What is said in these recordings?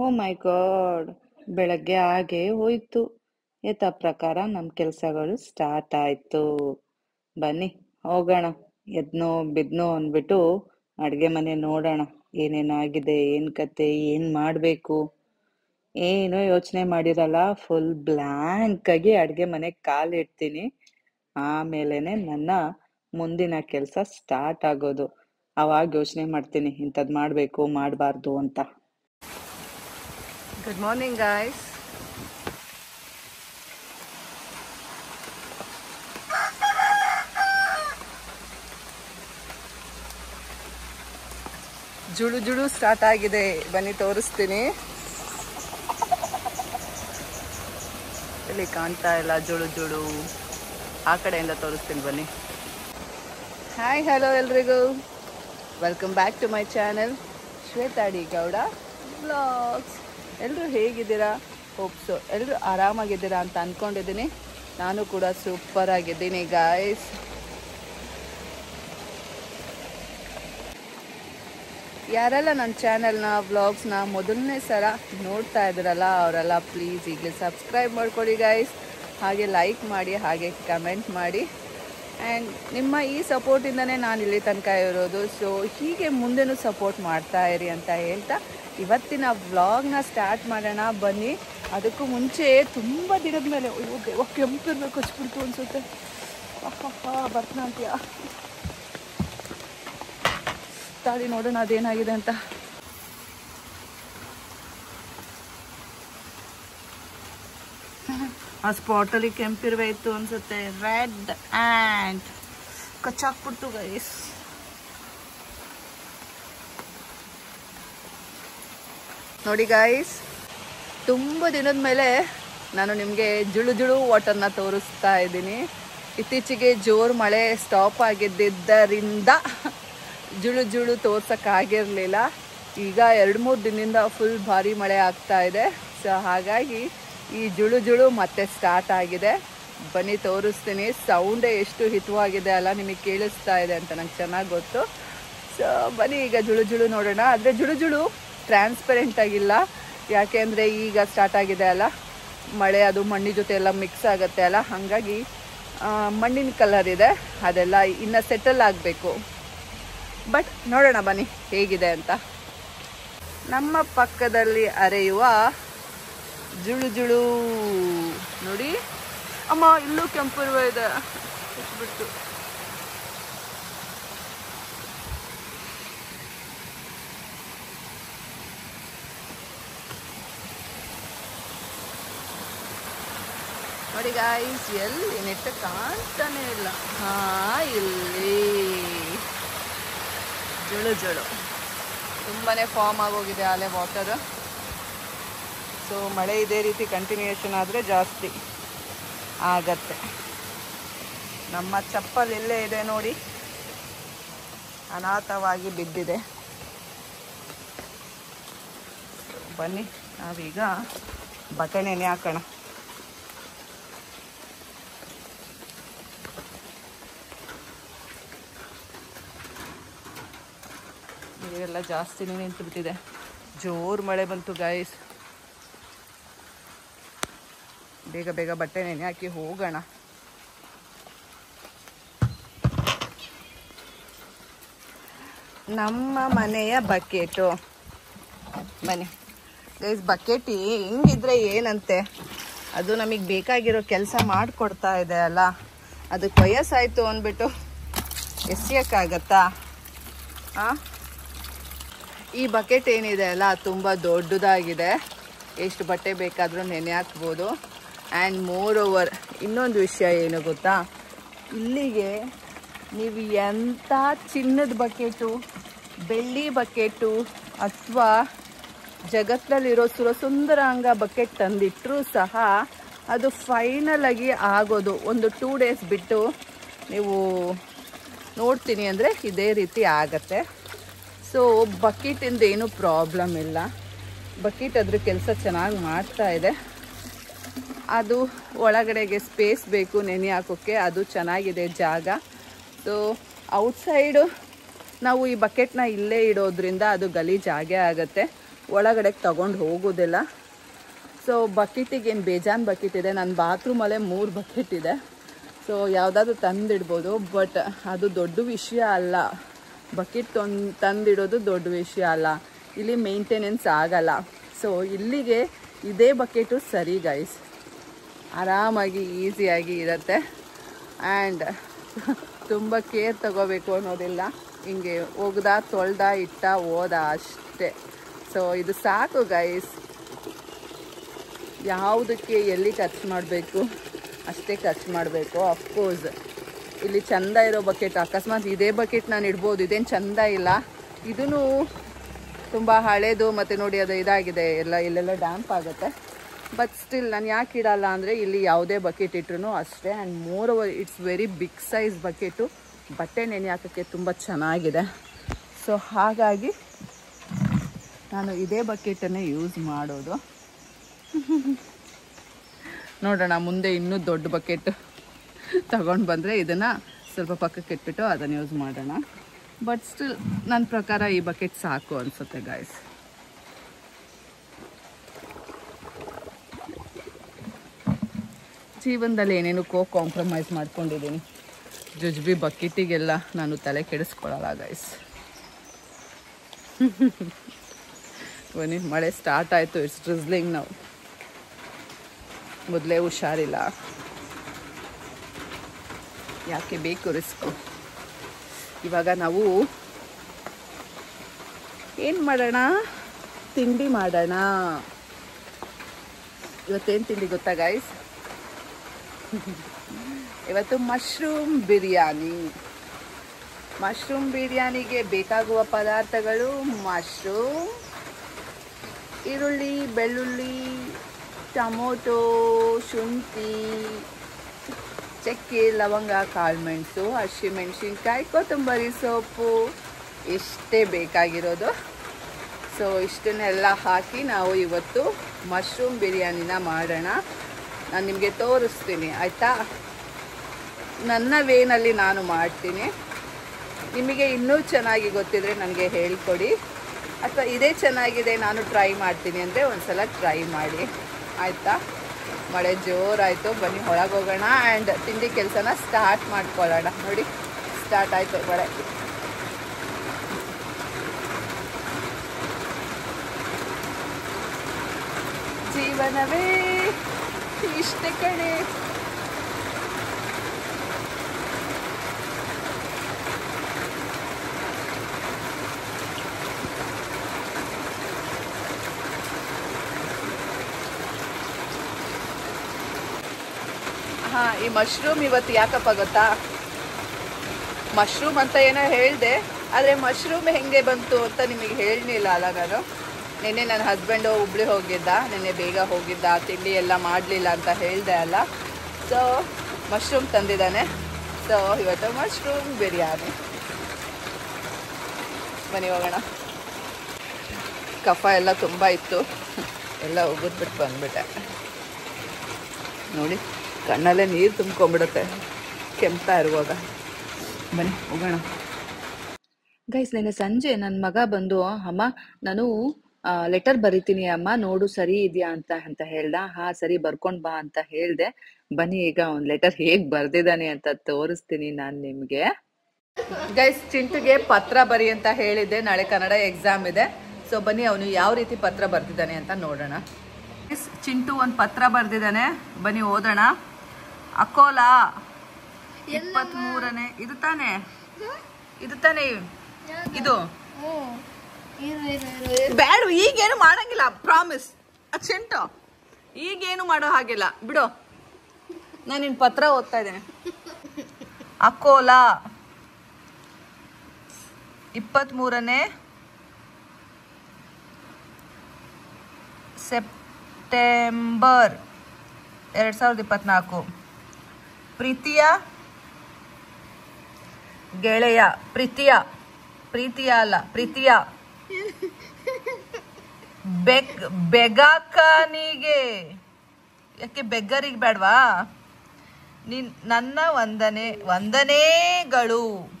ಓ ಮೈ god. ಬೆಳಗ್ಗೆ ಹಾಗೆ ಹೋಯ್ತು. ಯಥ ಪ್ರಕಾರ ನಮ್ಮ ಕೆಲಸಗಳು ಸ್ಟಾರ್ಟ್ ಆಯ್ತು. ಬನ್ನಿ, ಹೋಗೋಣ. ಎದ್ನೋ, ಬಿದ್ನೋ ಅಂದ್ಬಿಟ್ಟು ಅಡುಗೆ ಮನೆ ನೋಡೋಣ. ಏನೇನಾಗಿದೆ, ಏನು ಕತೆ, ಏನು ಮಾಡಬೇಕು? ಏನು ಯೋಚನೆ ಮಾಡಿರಲ್ಲ ಫುಲ್ ಬ್ಲ್ಯಾಂಕ್ ಆಗಿ ಅಡುಗೆ ಮನೆಗೆ ಕಾಲಿಡ್ತೀನಿ ಆಮೇಲೆನೆ ನನ್ನ ಮುಂದಿನ ಕೆಲಸ ಸ್ಟಾರ್ಟ್ ಆಗೋದು. ಅವಾಗ ಯೋಚನೆ ಮಾಡ್ತೀನಿ ಇಂಥದ್ದು ಮಾಡಬೇಕು, ಮಾಡಬಾರ್ದು ಅಂತ. ಗುಡ್ ಮಾರ್ನಿಂಗ್ ಗಾಯ್ಸ್ ಜುಳು ಜುಳು ಸ್ಟಾರ್ಟ್ ಆಗಿದೆ. ಬನ್ನಿ, ತೋರಿಸ್ತೀನಿ. ಇಲ್ಲಿ ಕಾಣ್ತಾ ಇಲ್ಲ, ಜುಳು ಜುಳು. ಆ ಕಡೆಯಿಂದ ತೋರಿಸ್ತೀನಿ ಬನ್ನಿ. ಹಾಯ್ ಹಲೋ ಎಲ್ರಿಗೂ. Welcome back to my channel Shwetadi Gowda vlogs ಎಲ್ಲರೂ ಹೇಗಿದ್ದೀರಾ? ಹೋಪ್ಸು ಎಲ್ಲರೂ ಆರಾಮಾಗಿದ್ದೀರಾ ಅಂತ ಅಂದ್ಕೊಂಡಿದ್ದೀನಿ ನಾನು ಕೂಡ ಸೂಪರ್ ಆಗಿದ್ದೀನಿ ಗಾಯ್ಸ್ ಯಾರೆಲ್ಲ ನನ್ನ ಚಾನೆಲ್ನ ವ್ಲಾಗ್ಸ್ನ ಮೊದಲನೇ ಸಲ ನೋಡ್ತಾ ಇದ್ದೀರಲ್ಲ, ಅವರೆಲ್ಲ ಪ್ಲೀಸ್ ಈಗಲೇ ಸಬ್ಸ್ಕ್ರೈಬ್ ಮಾಡ್ಕೊಳ್ಳಿ ಗೈಸ್ ಹಾಗೆ ಲೈಕ್ ಮಾಡಿ, ಹಾಗೆ ಕಮೆಂಟ್ ಮಾಡಿ. ಆ್ಯಂಡ್ ನಿಮ್ಮ ಈ ಸಪೋರ್ಟಿಂದನೇ ನಾನು ಇಲ್ಲಿ ತನಕ ಇರೋದು. ಸೊ ಹೀಗೆ ಮುಂದೆನೂ ಸಪೋರ್ಟ್ ಮಾಡ್ತಾ ಇರಿ ಅಂತ ಹೇಳ್ತಾ ಇವತ್ತಿನ ವ್ಲಾಗ್ನ ಸ್ಟಾರ್ಟ್ ಮಾಡೋಣ. ಬನ್ನಿ. ಅದಕ್ಕೂ ಮುಂಚೆ ತುಂಬ ದಿನದ ಮೇಲೆ, ಅಯ್ಯೋ ದೇವ ಕೆಂಪಿರ್ಬೇಕು ಅನ್ಸುತ್ತೆ. ಆಹಾ ಬರ್ತಾ ಅಂತೀಯ ತಾಳಿ ನೋಡೋಣ ಅದೇನಾಗಿದೆ ಅಂತ. ಆ ಸ್ಪಾಟಲ್ಲಿ ಇತ್ತು ಅನ್ಸುತ್ತೆ. ರೆಡ್ ಆ್ಯಂಡ್ ಕಚ್ಚಾಕ್ಬಿಡ್ತು ಗೈಸ್ ನೋಡಿ ಗೈಸ್ ತುಂಬ ದಿನದ ಮೇಲೆ ನಾನು ನಿಮಗೆ ಜುಳು ಜುಳು ವಾಟರ್ನ ತೋರಿಸ್ತಾ ಇದ್ದೀನಿ. ಇತ್ತೀಚೆಗೆ ಜೋರು ಮಳೆ ಸ್ಟಾಪ್ ಆಗಿದ್ದರಿಂದ ಜುಳು ಜುಳು ತೋರ್ಸೋಕ್ಕಾಗಿರಲಿಲ್ಲ ಈಗ ಎರಡು ಮೂರು ದಿನದಿಂದ ಫುಲ್ ಭಾರಿ ಮಳೆ ಆಗ್ತಾ ಇದೆ. ಸೊ ಹಾಗಾಗಿ ಈ ಜುಳು ಜುಳು ಮತ್ತೆ ಸ್ಟಾರ್ಟ್ ಆಗಿದೆ. ಬನ್ನಿ, ತೋರಿಸ್ತೀನಿ. ಸೌಂಡೇ ಎಷ್ಟು ಹಿತವಾಗಿದೆ ಅಲ್ಲ ನಿಮಗೆ ಕೇಳಿಸ್ತಾ ಇದೆ ಅಂತ ನಂಗೆ ಚೆನ್ನಾಗಿ ಗೊತ್ತು. ಸೊ ಬನ್ನಿ, ಈಗ ಜುಳು ಜುಳು ನೋಡೋಣ. ಆದರೆ ಜುಳು ಜುಳು ಟ್ರಾನ್ಸ್ಪರೆಂಟ್ ಆಗಿಲ್ಲ. ಯಾಕೆಂದರೆ ಈಗ ಸ್ಟಾರ್ಟ್ ಆಗಿದೆ ಅಲ್ಲ. ಮಳೆ, ಅದು ಮಣ್ಣಿನ ಜೊತೆ ಎಲ್ಲ ಮಿಕ್ಸ್ ಆಗುತ್ತೆ ಅಲ್ಲ. ಹಾಗಾಗಿ ಮಣ್ಣಿನ ಕಲರ್ ಇದೆ. ಅದೆಲ್ಲ ಇನ್ನು ಸೆಟಲ್ ಆಗಬೇಕು. ಬಟ್ ನೋಡೋಣ ಬನ್ನಿ ಹೇಗಿದೆ ಅಂತ. ನಮ್ಮ ಪಕ್ಕದಲ್ಲಿ ಅರೆಯುವ ಜುಳು ಜುಳು. ನೋಡಿ. ಅಮ್ಮ, ಇಲ್ಲೂ ಕೆಂಪುರುವ ಇದೆ. ಬಿಟ್ಟು ನೋಡಿ ಗಾಯ್ಸ್ ಎಲ್ಲಿ ನೆಟ್ಟ ಕಾಣ್ತಾನೆ ಇಲ್ಲ. ಹಾ, ಇಲ್ಲಿ. ಜುಳು ಜುಳು. ತುಂಬಾನೇ ಫಾರ್ಮ್ ಆಗೋಗಿದೆ ಅಲೆ ವಾಟರ್. ಸೊ ಮಳೆ ಇದೇ ರೀತಿ ಕಂಟಿನ್ಯೂಯೇಷನ್ ಆದರೆ ಜಾಸ್ತಿ ಆಗತ್ತೆ. ನಮ್ಮ ಚಪ್ಪಲ್ ಇಲ್ಲೇ ಇದೆ ನೋಡಿ. ಅನಾಥವಾಗಿ ಬಿದ್ದಿದೆ. ಬನ್ನಿ, ನಾವೀಗ ಬಟಣೆನೆ ಹಾಕೋಣ. ನೀರೆಲ್ಲ ಜಾಸ್ತಿನೇ ನಿಂತು ಬಿಟ್ಟಿದೆ ಜೋರು ಮಳೆ ಬಂತು ಗಾಯ್ಸ್ ಬೇಗ ಬೇಗ ಬಟ್ಟೆ ನೆನೆ ಹಾಕಿ ಹೋಗೋಣ. ನಮ್ಮ ಮನೆಯ ಬಕೆಟು. ಬನ್ನಿ. ಗೈಸ್, ಬಕೆಟಿ ಹಿಂಗಿದ್ರೆ ಏನಂತೆ? ಅದು ನಮಗೆ ಬೇಕಾಗಿರೋ ಕೆಲಸ ಮಾಡಿಕೊಡ್ತಾ ಇದೆ ಅಲ್ಲ. ಅದಕ್ಕೆ ವಯಸ್ಸಾಯಿತು ಅಂದ್ಬಿಟ್ಟು ಎಸೆಯೋಕ್ಕಾಗತ್ತಾ ಹಾಂ ಈ ಬಕೆಟ್ ಏನಿದೆ ಅಲ್ಲ, ತುಂಬ ದೊಡ್ಡದಾಗಿದೆ. ಎಷ್ಟು ಬಟ್ಟೆ ಬೇಕಾದರೂ ನೆನೆ ಹಾಕ್ಬೋದು. ಆ್ಯಂಡ್ ಮೋರ್ ಓವರ್ ಇನ್ನೊಂದು ವಿಷಯ ಏನು ಗೊತ್ತಾ? ಇಲ್ಲಿಗೆ ನೀವು ಎಂಥ ಚಿನ್ನದ ಬಕೆಟು, ಬೆಳ್ಳಿ ಬಕೆಟು ಅಥವಾ ಜಗತ್ತಿನಲ್ಲಿರೋ ಸುರಸುಂದರಾಂಗ ಬಕೆಟ್ ತಂದಿಟ್ಟರೂ ಸಹ ಅದು ಫೈನಲ್ ಆಗಿ ಆಗೋದು. ಒಂದು ಟೂ ಡೇಸ್ ಬಿಟ್ಟು ನೀವು ನೋಡ್ತೀನಿ ಅಂದರೆ ಇದೇ ರೀತಿ ಆಗತ್ತೆ. ಸೊ ಬಕೆಟಿಂದ ಏನೂ ಪ್ರಾಬ್ಲಮ್ ಇಲ್ಲ. ಬಕೆಟ್ ಅದ್ರ ಕೆಲಸ ಚೆನ್ನಾಗಿ ಮಾಡ್ತಾ ಇದೆ. ಅದು ಒಳಗಡೆಗೆ ಸ್ಪೇಸ್ ಬೇಕು ನೆನೆ ಹಾಕೋಕ್ಕೆ ಅದು ಚೆನ್ನಾಗಿದೆ ಜಾಗ. ಸೊ ಔಟ್ಸೈಡು ನಾವು ಈ ಬಕೆಟ್ನ ಇಲ್ಲೇ ಇಡೋದ್ರಿಂದ ಅದು ಗಲೀಜಾಗೇ ಆಗುತ್ತೆ. ಒಳಗಡೆ ತಗೊಂಡು ಹೋಗೋದಿಲ್ಲ. ಸೊ ಬಕೆಟಿಗೇನು ಬೇಜಾನ್ ಬಕೆಟ್ ಇದೆ? ನನ್ನ ಬಾತ್ರೂಮಲ್ಲೇ ಮೂರು ಬಕೆಟ್ ಇದೆ. ಸೊ ಯಾವುದಾದ್ರೂ ತಂದಿಡ್ಬೋದು ಬಟ್ ಅದು ದೊಡ್ಡ ವಿಷಯ ಅಲ್ಲ. ಬಕೆಟ್ ತಂದು ತಂದಿಡೋದು ದೊಡ್ಡ ವಿಷಯ ಅಲ್ಲ. ಇಲ್ಲಿ ಮೇಂಟೆನೆನ್ಸ್ ಆಗಲ್ಲ. ಸೊ ಇಲ್ಲಿಗೆ ಇದೇ ಬಕೆಟು ಸರಿ ಗೈಸ್ ಆರಾಮಾಗಿ, ಈಸಿಯಾಗಿ ಇರುತ್ತೆ. ಆ್ಯಂಡ್ ತುಂಬ ಕೇರ್ ತಗೋಬೇಕು ಅನ್ನೋದಿಲ್ಲ. ಹಿಂಗೆ ಒಗ್ದ, ತೊಳ್ದ, ಇಟ್ಟ ಓದ ಅಷ್ಟೇ. ಸೊ ಇದು ಸಾಕು ಗೈಸ್ ಯಾವುದಕ್ಕೆ ಎಲ್ಲಿ ಖರ್ಚು ಮಾಡಬೇಕು? ಅಷ್ಟೇ ಖರ್ಚು ಮಾಡಬೇಕು ಅಫ್ಕೋರ್ಸ್ ಇಲ್ಲಿ ಚಂದ ಇರೋ ಬಕೆಟ್, ಅಕಸ್ಮಾತ್ ಇದೇ ಬಕೆಟ್ ನಾನು ಇಡ್ಬೋದು, ಇದೇನು ಚಂದ ಇಲ್ಲ. ಇದೂ ತುಂಬ ಹಳೇದು, ಮತ್ತು ನೋಡಿ ಅದು ಇದಾಗಿದೆ. ಎಲ್ಲ, ಇಲ್ಲೆಲ್ಲ ಡ್ಯಾಂಪ್ ಆಗುತ್ತೆ. ಬಟ್ ಸ್ಟಿಲ್ ನಾನು ಯಾಕೆ ಇಡಲ್ಲ ಅಂದರೆ ಇಲ್ಲಿ ಯಾವುದೇ ಬಕೆಟ್ ಇಟ್ರು ಅಷ್ಟೇ. And moreover it's very big size bucket ಬಟ್ಟೆ ನೆನೆ ಹಾಕೋಕ್ಕೆ ತುಂಬ ಚೆನ್ನಾಗಿದೆ. ಸೊ ಹಾಗಾಗಿ ನಾನು ಇದೇ ಬಕೆಟನ್ನೇ ಯೂಸ್ ಮಾಡೋದು. ನೋಡೋಣ, ಮುಂದೆ ಇನ್ನೂ ದೊಡ್ಡ ಬಕೆಟ್ ತಗೊಂಡು ಬಂದರೆ ಇದನ್ನು ಸ್ವಲ್ಪ ಪಕ್ಕಕ್ಕೆ ಇಟ್ಬಿಟ್ಟು ಅದನ್ನು ಯೂಸ್ ಮಾಡೋಣ. ಬಟ್ ಸ್ಟಿಲ್ ನನ್ನ ಪ್ರಕಾರ ಈ ಬಕೆಟ್ ಸಾಕು ಅನಿಸುತ್ತೆ ಗಾಯ್ಸ್ ಜೀವನದಲ್ಲಿ ಏನೇನಕ್ಕೋ ಕಾಂಪ್ರಮೈಸ್ ಮಾಡ್ಕೊಂಡಿದ್ದೀನಿ? ಜುಜ್ಬಿ ಬಕೆಟಿಗೆಲ್ಲ ನಾನು ತಲೆ ಕೆಡಿಸ್ಕೊಳ್ಳಲ್ಲ ಗೈಸ್ ಬನ್ನಿ, ಮಳೆ ಸ್ಟಾರ್ಟ್ ಆಯಿತು ಇಟ್ಸ್ ಡ್ರಿಸ್ಲಿಂಗ್ ನಾವು ಮೊದಲೇ ಹುಷಾರಿಲ್ಲ. ಯಾಕೆ ಬೇಕು ರಿಸ್ಕು ಇವಾಗ ನಾವು ಏನು ಮಾಡೋಣ? ತಿಂಡಿ ಮಾಡೋಣ. ಇವತ್ತೇನು ತಿಂಡಿ ಗೊತ್ತಾ ಗೈಸ್ ಇವತ್ತು ಮಶ್ರೂಮ್ ಬಿರಿಯಾನಿ. ಮಶ್ರೂಮ್ ಬಿರಿಯಾನಿಗೆ ಬೇಕಾಗುವ ಪದಾರ್ಥಗಳು ಮಶ್ರೂಮ್, ಈರುಳ್ಳಿ, ಬೆಳ್ಳುಳ್ಳಿ, ಟೊಮೊಟೊ, ಶುಂಠಿ, ಚಕ್ಕೆ, ಲವಂಗ ಕಾಳುಮೆಣಸು ಹಸಿಮೆಣಸಿನ್ಕಾಯಿ ಕೊತ್ತಂಬರಿ ಸೊಪ್ಪು. ಇಷ್ಟೇ ಬೇಕಾಗಿರೋದು. ಸೊ ಇಷ್ಟನ್ನೆಲ್ಲ ಹಾಕಿ ನಾವು ಇವತ್ತು ಮಶ್ರೂಮ್ ಬಿರಿಯಾನಿನ ಮಾಡೋಣ. ನಾನು ನಿಮಗೆ ತೋರಿಸ್ತೀನಿ, ಆಯಿತಾ? ನನ್ನ ವೇನಲ್ಲಿ ನಾನು ಮಾಡ್ತೀನಿ. ನಿಮಗೆ ಇನ್ನೂ ಚೆನ್ನಾಗಿ ಗೊತ್ತಿದ್ರೆ ನನಗೆ ಹೇಳಿಕೊಡಿ. ಅಥವಾ ಇದೇ ಚೆನ್ನಾಗಿದೆ ನಾನು ಟ್ರೈ ಮಾಡ್ತೀನಿ ಅಂದರೆ ಒಂದ್ಸಲ ಟ್ರೈ ಮಾಡಿ. ಆಯಿತಾ? ಮಳೆ ಜೋರಾಯಿತು, ಬನ್ನಿ ಒಳಗೆ ಹೋಗೋಣ ಆ್ಯಂಡ್ ತಿಂಡಿ ಕೆಲಸನ ಸ್ಟಾರ್ಟ್ ಮಾಡ್ಕೊಳ್ಳೋಣ. ನೋಡಿ ಸ್ಟಾರ್ಟ್ ಆಯಿತು ಮಳೆ. ಜೀವನವೇ ಇಷ್ಟೇ ಕಡೆ ಹಾ ಈ ಮಶ್ರೂಮ್ ಇವತ್ತು ಯಾಕಪ್ಪ ಗೊತ್ತಾ? ಮಶ್ರೂಮ್ ಅಂತ ಏನೋ ಹೇಳ್ದೆ, ಆದ್ರೆ ಮಶ್ರೂಮ್ ಹೆಂಗೆ ಬಂತು ಅಂತ ನಿಮಗೆ ಹೇಳಲಿಲ್ಲ ಅಲ್ಲ ನಾನು? ನಿನ್ನೆ ನನ್ನ ಹಸ್ಬೆಂಡು ಹುಬ್ಳಿ ಹೋಗಿದ್ದ, ನಿನ್ನೆ ಬೇಗ ಹೋಗಿದ್ದ, ತಿಂಡಿ ಎಲ್ಲ ಮಾಡಲಿಲ್ಲ ಅಂತ ಹೇಳಿದೆ ಅಲ್ಲ. ಸೊ ಮಶ್ರೂಮ್ ತಂದಿದ್ದಾನೆ. ಸೊ ಇವತ್ತು ಮಶ್ರೂಮ್ ಬಿರಿಯಾನಿ. ಬನ್ನಿ ಹೋಗೋಣ. ಕಫ ಎಲ್ಲ ತುಂಬ ಇತ್ತು. ಎಲ್ಲ ಉಗಿದ್ಬಿಟ್ಟು ಬಂದ್ಬಿಟ್ಟೆ. ನೋಡಿ, ಕಣ್ಣಲ್ಲೇ ನೀರು ತುಂಬ್ಕೊಂಡ್ಬಿಡುತ್ತೆ. ಕೆಂಪ್ತಾ ಇರುವಾಗ. ಬನ್ನಿ, ಹೋಗೋಣ. ಗೈಸ್ ನೆನ್ನೆ ಸಂಜೆ ನನ್ನ ಮಗ ಬಂದು, ಅಮ್ಮ, ನಾನು ಲೆಟರ್ ಬರಿತೀನಿ ಅಮ್ಮ, ನೋಡು ಸರಿ ಇದೆಯಾ ಅಂತ ಅಂತ ಹೇಳ್ದ. ಹಾ, ಸರಿ ಬರ್ಕೊಂಡ್ ಬಾ ಅಂತ ಹೇಳ್ದೆ. ಬನ್ನಿ ಈಗ ಒಂದ್ ಲೆಟರ್ ಹೇಗ್ ಬರ್ದಿದ್ದಾನೆ ಅಂತ ತೋರಿಸ್ತೀನಿ ನಾನ್ ನಿಮ್ಗೆ. ಗೈಸ್ ಚಿಂಟುಗೆ ಪತ್ರ ಬರಿ ಅಂತ ಹೇಳಿದ್ದೆ. ನಾಳೆ ಕನ್ನಡ ಎಕ್ಸಾಮ್ ಇದೆ. ಸೊ ಬನ್ನಿ, ಅವನು ಯಾವ ರೀತಿ ಪತ್ರ ಬರ್ದಿದ್ದಾನೆ ಅಂತ ನೋಡೋಣ. ಚಿಂಟು ಒಂದು ಪತ್ರ ಬರ್ದಿದ್ದಾನೆ. ಬನ್ನಿ, ಓದೋಣ. ಅಕೋಲಾ ಇಪ್ಪತ್ತ್ ಮೂರನೇ ಇದು ತಾನೇ? ಇದು ತಾನೇ ಇದು? ಬೇಡ ಈಗೇನು ಮಾಡಂಗಿಲ್ಲ ಪ್ರಾಮಿಸ್ ಅಚ್ಚೆಂಟು ಈಗೇನು ಮಾಡೋ ಹಾಗಿಲ್ಲ. ಬಿಡು. ನಾನು ನಿನ್ನ ಪತ್ರ ಓದ್ತಾ ಇದ್ದೇನೆ. ಅಕೋಲಾ. ಇಪ್ಪತ್ತ್ಮೂರನೇ ಸೆಪ್ಟೆಂಬರ್ ಎರಡು ಸಾವಿರದ ಇಪ್ಪತ್ನಾಲ್ಕು. ಪ್ರೀತಿಯ ಗೆಳೆಯ, ಪ್ರೀತಿಯ ಪ್ರೀತಿಯ ಅಲ್ಲ, ಪ್ರೀತಿಯ. ಬೆಗ್ ಬೆಗಾಕನಿಗೆ. ಯಾಕೆ ಬೆಗ್ಗರಿಗೆ ಬೇಡವಾ ನಿನ್ ನನ್ನ ವಂದನೆ, ವಂದನೆಗಳು.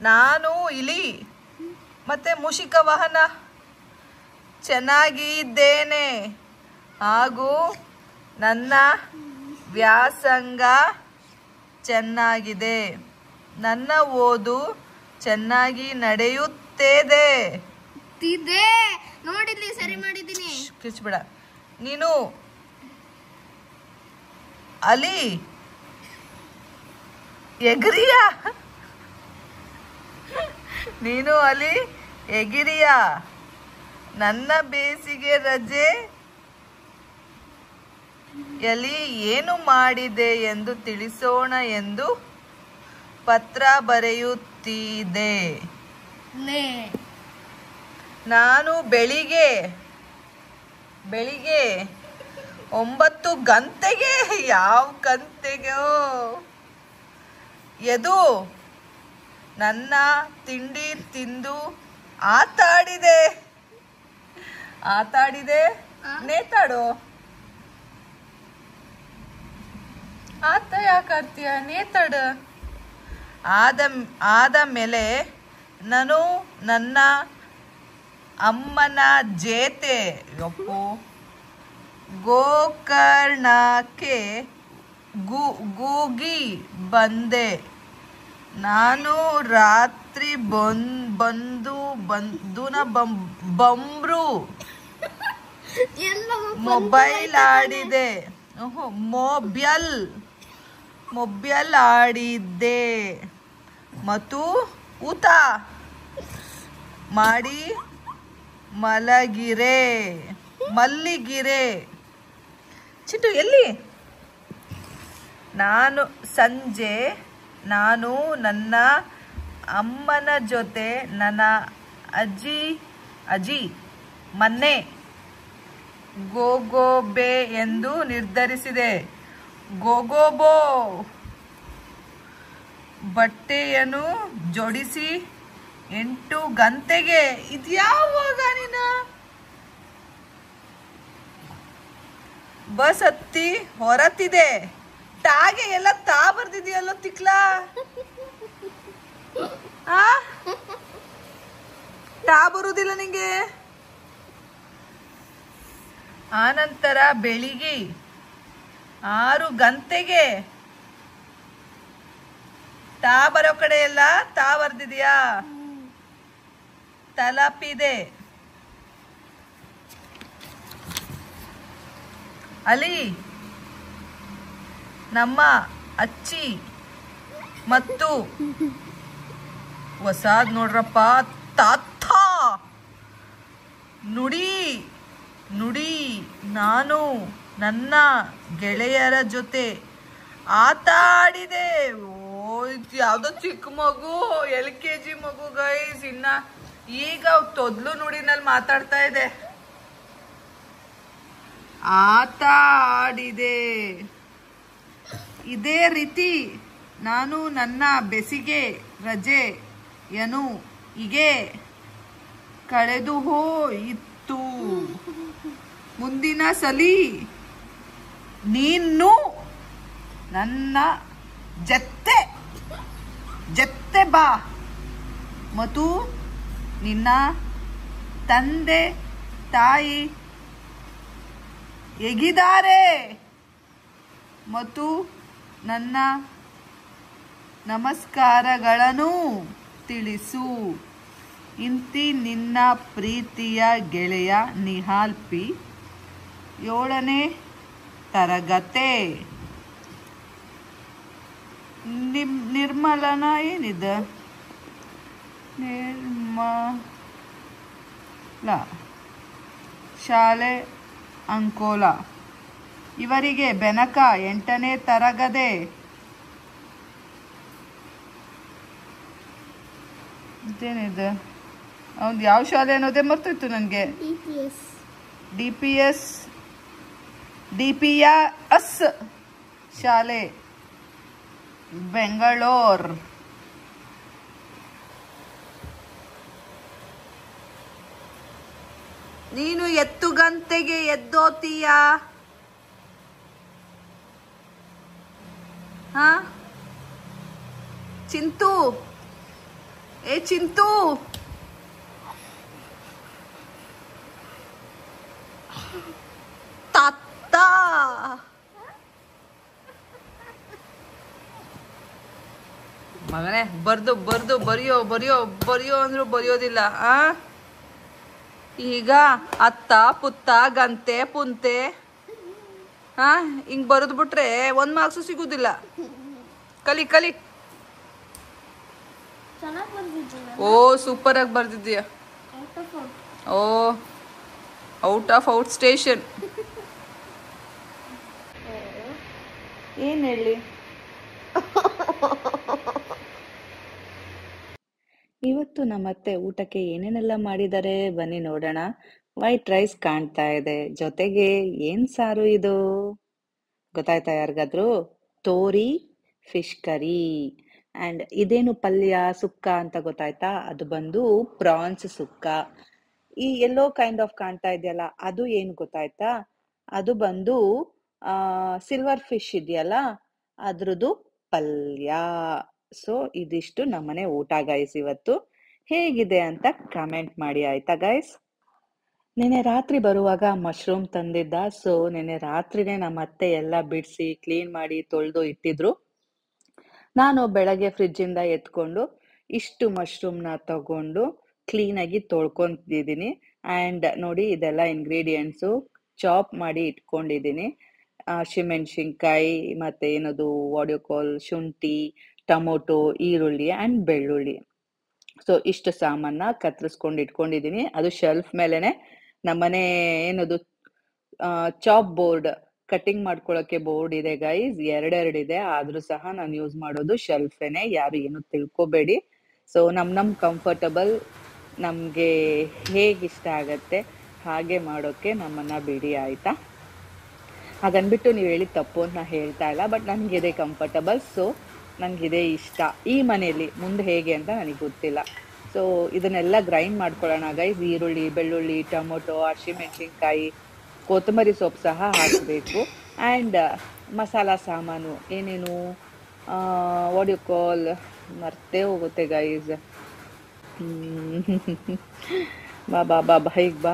ನಾನು ಇಲಿ, ಮತ್ತೆ ಮುಷಿಕ ವಾಹನ. ಚೆನ್ನಾಗಿದ್ದೇನೆ ಹಾಗೂ ನನ್ನ ವ್ಯಾಸಂಗ ಚೆನ್ನಾಗಿದೆ. ನನ್ನ ಓದು ಚೆನ್ನಾಗಿ ನಡೆಯುತ್ತಿದೆ. ತಿದೆ. ನೋಡಿಲ್ಲಿ ಸರಿ ಮಾಡಿದ್ದೀನಿ. ಕಿಚ್ಬೇಡ ನೀನು ಅಲಿ ಎಗರಿಯ. ನೀನು ಅಲಿ ಎಗಿರಿಯ. ನನ್ನ ಬೇಸಿಗೆ ರಜೆ ಎಲಿ ಏನು ಮಾಡಿದೆ ಎಂದು ತಿಳಿಸೋಣ ಎಂದು ಪತ್ರ ಬರೆಯುತ್ತಿದೆ ನೇ. ನಾನು ಬೆಳಿಗ್ಗೆ ಬೆಳಿಗ್ಗೆ ಒಂಬತ್ತು ಗಂಟೆಗೆ ಯಾವ ಗಂಟೆಗೋ ಎದು ನನ್ನ ತಿಂಡಿ ತಿಂದು ಆತಾಡಿದೆ. ಆತಾಡಿದೆ. ನೇತಾಡು? ಆತ ಯಾಕಾಡ್ತೀಯ ನೇತಾಡ. ಆದ ಆದ ಮೇಲೆ ನಾನು ನನ್ನ ಅಮ್ಮನ ಜೇತೆ. ಒಪ್ಪು ಗೋಕರ್ಣಕ್ಕೆ ಗು ಗೂಗಿ ಬಂದೆ. ನಾನು ರಾತ್ರಿ ಬಂದ್ ಬಂದು ಬಂದುನ ಬಂಬ್ರು. ಮೊಬೈಲ್ ಆಡಿದೆ. ಓಹೋ, ಮೊಬೈಲ್ ಮೊಬೈಲ್ ಆಡಿದ್ದೆ. ಮತ್ತು ಊಟ. ಮಾಡಿ ಮಲಗಿರೆ. ಮಲ್ಲಿಗಿರೆ. ಚಿಟ್ಟು ಎಲ್ಲಿ? ನಾನು ಸಂಜೆ, ನಾನು ನನ್ನ ಅಮ್ಮನ ಜೊತೆ, ನನ್ನ ಅಜ್ಜಿ ಅಜ್ಜಿ, ಮೊನ್ನೆ ಗೋಗೋಬೆ ಎಂದು ನಿರ್ಧರಿಸಿದೆ. ಗೋಗೋಬೋ, ಬಟ್ಟೆಯನ್ನು ಜೋಡಿಸಿ ಎಂಟು ಗಂಟೆಗೆ ಇದ್ಯಾವಾಗ ನೀನು? ಬಸ್ ಹತ್ತಿ ಹೊರತಿದೆ. ಟಾಗೆ ಎಲ್ಲ ತಾ ಬರ್ದಿದ್ಯಲ್ಲೋ ತಿಕ್ಲಾ? ಆ? ಟಾ ಬರುದಿಲ್ಲ ನಿಂಗೆ? ಆನಂತರ ಬೆಳಿಗ್ಗೆ ಆರು ಗಂಟೆಗೆ ತಾ ಬರೋ ಕಡೆ ಎಲ್ಲ ತಾ ಬರ್ದಿದ್ಯಾ? ತಲಪಿದೆ. ಅಲಿ, ನಮ್ಮ ಅಚ್ಚಿ ಮತ್ತು ಹೊಸಾದ್ ನೋಡ್ರಪ್ಪ, ತಾತ! ನುಡಿ ನುಡಿ ನಾನು ನನ್ನ ಗೆಳೆಯರ ಜೊತೆ ಆಟ ಆಡಿದೆ. ಓ ಯಾವುದೋ ಚಿಕ್ಕ ಮಗು, ಎಲ್ ಕೆ ಜಿ ಮಗು ಗೈಸ್ ಇನ್ನ ಈಗ ತೊದ್ಲು ನುಡಿನಲ್ಲಿ ಮಾತಾಡ್ತಾ ಇದೆ. ಆತ ಆಡಿದೆ. ಇದೇ ರೀತಿ ನಾನು ನನ್ನ ಬೆಸಿಗೆ, ರಜೆ, ಯನು ಹೀಗೆ ಕಳೆದು ಹೋಯಿತು ಮುಂದಿನ ಸಲಿ ನೀನು ನನ್ನ ಜತ್ತೆ ಜತ್ತೆ ಬಾ. ಮತ್ತು ನಿನ್ನ ತಂದೆ, ತಾಯಿ ಎಗಿದಾರೆ ಮತ್ತು ನನ್ನ ನಮಸ್ಕಾರಗಳನ್ನು ತಿಳಿಸು. ಇಂತಿ ನಿನ್ನ ಪ್ರೀತಿಯ ಗೆಳೆಯ ನಿಹಾಲ್ ಪಿ ಏಳನೇ ತರಗತೆ. ನಿಮ್ ನಿರ್ಮಲನ ಏನಿದೆ? ನಿರ್ಮಲ ಶಾಲೆ ಅಂಕೋಲ. ಇವರಿಗೆ ಬೆನಕ ಎಂಟನೇ ತರಗದೆ. ಇದೇನಿದೆ ಅವ್ನು ಯಾವ ಶಾಲೆ ಅನ್ನೋದೇ ಮರ್ತೋಯ್ತು ನನಗೆ. D P S D P S D P S ಶಾಲೆ. ಬೆಂಗಳೂರ್. ನೀನು ಎತ್ತು ಗಂಟೆಗೆ ಎದ್ದೋತೀಯ? ಹಾ? ಚಿಂತು? ಏ ಚಿಂತು? ತಾತ? ಮಗನೇ, ಬರ್ದು ಬರ್ದು, ಬರೆಯೋ ಬರೆಯೋ, ಬರಿಯೋ ಅಂದ್ರು ಬರೆಯೋದಿಲ್ಲ, ಆ? ಈಗ ಅತ್ತ ಪುತ್ತ ಗಂತೆ ಪುಂತೆ. ಹಾ ಹಿಂಗ್ ಬರೆದು ಬಿಟ್ರೆ ಒಂದ್ ಮಾರ್ಕ್ಸು ಸಿಗುದಿಲ್ಲ. ಕಲಿ ಕಲಿ. ಓ ಸೂಪರ್ ಆಗಿ ಬರ್ದಿದ್ದೀಯ. ಓ ಔಟ್ ಆಫ್ ಔಟ್ ಸ್ಟೇಷನ್ ಏನ್ ಹೇಳಿ? ಇವತ್ತು ನಮ್ಮತ್ತೆ ಊಟಕ್ಕೆ ಏನೇನೆಲ್ಲ ಮಾಡಿದ್ದಾರೆ? ಬನ್ನಿ ನೋಡೋಣ. ವೈಟ್ ರೈಸ್ ಕಾಣ್ತಾ ಇದೆ. ಜೊತೆಗೆ ಏನ್ ಸಾರು ಇದು? ಗೊತ್ತಾಯ್ತಾ ಯಾರಿಗಾದ್ರು? ತೋರಿ, ಫಿಶ್ ಕರಿ. ಅಂಡ್ ಇದೇನು ಪಲ್ಯ, ಸುಕ್ಕ ಅಂತ ಗೊತ್ತಾಯ್ತಾ? ಅದು ಬಂದು ಪ್ರಾನ್ಸ್ ಸುಕ್ಕ. ಈ ಎಲ್ಲೋ ಕೈಂಡ್ ಆಫ್ ಕಾಣ್ತಾ ಇದೆಯಲ್ಲ, ಅದು ಏನು ಗೊತ್ತಾಯ್ತಾ? ಅದು ಬಂದು ಸಿಲ್ವರ್ ಫಿಶ್ ಇದೆಯಲ್ಲ, ಅದ್ರದ್ದು ಪಲ್ಯ. ಸೊ, ಇದಿಷ್ಟು ನಮ್ಮನೆ ಊಟ ಗೈಸ್ ಇವತ್ತು. ಹೇಗಿದೆ ಅಂತ ಕಮೆಂಟ್ ಮಾಡಿ, ಆಯ್ತಾ ಗೈಸ್ ನಿನ್ನೆ ರಾತ್ರಿ ಬರುವಾಗ ಮಶ್ರೂಮ್ ತಂದಿದ್ದ, ಸೊ ನೆನೆ ರಾತ್ರಿನೇ ನಮ್ಮ ಅತ್ತೆ ಎಲ್ಲ ಬಿಡಿಸಿ ಕ್ಲೀನ್ ಮಾಡಿ ತೊಳೆದು ಇಟ್ಟಿದ್ರು. ನಾನು ಬೆಳಗ್ಗೆ ಫ್ರಿಜ್ಜಿಂದ ಎತ್ಕೊಂಡು ಇಷ್ಟು ಮಶ್ರೂಮ್ನ ತಗೊಂಡು ಕ್ಲೀನಾಗಿ ತೊಳ್ಕೊಂತಿದ್ದೀನಿ. ಆ್ಯಂಡ್ ನೋಡಿ, ಇದೆಲ್ಲ ಇಂಗ್ರೀಡಿಯೆಂಟ್ಸು ಚಾಪ್ ಮಾಡಿ ಇಟ್ಕೊಂಡಿದ್ದೀನಿ. ಹಸಿಮೆಣ್ಸಿನ್ಕಾಯಿ ಮತ್ತು ಏನದು ವಾಡಿಯೋಕಾಲ್ ಶುಂಠಿ ಟೊಮೊಟೊ, ಈರುಳ್ಳಿ ಆ್ಯಂಡ್ ಬೆಳ್ಳುಳ್ಳಿ. ಸೊ ಇಷ್ಟು ಸಾಮಾನ ಕತ್ತರಿಸ್ಕೊಂಡು ಇಟ್ಕೊಂಡಿದ್ದೀನಿ. ಅದು ಶೆಲ್ಫ್ ಮೇಲೆನೆ ನಮ್ಮನೆ ಏನದು ಚಾಪ್ ಬೋರ್ಡ್ ಕಟಿಂಗ್ ಮಾಡ್ಕೊಳ್ಳೋಕೆ ಬೋರ್ಡ್ ಇದೆ ಗೈಸ್ ಎರಡೆರಡು ಇದೆ. ಆದರೂ ಸಹ ನಾನು ಯೂಸ್ ಮಾಡೋದು ಶೆಲ್ಫೇನೆ ಯಾರು ಏನು ತಿಳ್ಕೊಬೇಡಿ. ಸೊ ನಮ್ಮ ನಮ್ಮ ಕಂಫರ್ಟಬಲ್ ನಮಗೆ ಹೇಗೆ ಇಷ್ಟ ಆಗತ್ತೆ ಹಾಗೆ ಮಾಡೋಕ್ಕೆ ನಮ್ಮನ್ನು ಬಿಡಿ ಆಯಿತಾ? ಹಾಗನ್ಬಿಟ್ಟು ನೀವು ಹೇಳಿ ತಪ್ಪು ಅಂತ ಹೇಳ್ತಾ ಇಲ್ಲ ಬಟ್ ನನಗೆ ಇದೆ ಕಂಫರ್ಟಬಲ್ ಸೊ ನನಗಿದೆ ಇಷ್ಟ. ಈ ಮನೆಯಲ್ಲಿ ಮುಂದೆ ಹೇಗೆ ಅಂತ ನನಗೆ ಗೊತ್ತಿಲ್ಲ. ಸೊ ಇದನ್ನೆಲ್ಲ ಗ್ರೈಂಡ್ ಮಾಡ್ಕೊಳ್ಳೋಣ. ಗೈಸ್ ಈರುಳ್ಳಿ, ಬೆಳ್ಳುಳ್ಳಿ, ಟೊಮೊಟೊ ಹಸಿಮೆಣಸಿನ್ಕಾಯಿ ಕೊತ್ತಂಬರಿ ಸೊಪ್ಪು ಸಹ ಹಾಕಬೇಕು. ಆ್ಯಂಡ್ ಮಸಾಲ ಸಾಮಾನು, ಏನೇನು? ವಾಟ್ ಯು ಕಾಲ್ ಮರ್ತೇ ಹೋಗುತ್ತೆ ಗೈಸ್ ಬಾ ಬಾ ಬಾ ಬಾ ಈಗ ಬಾ?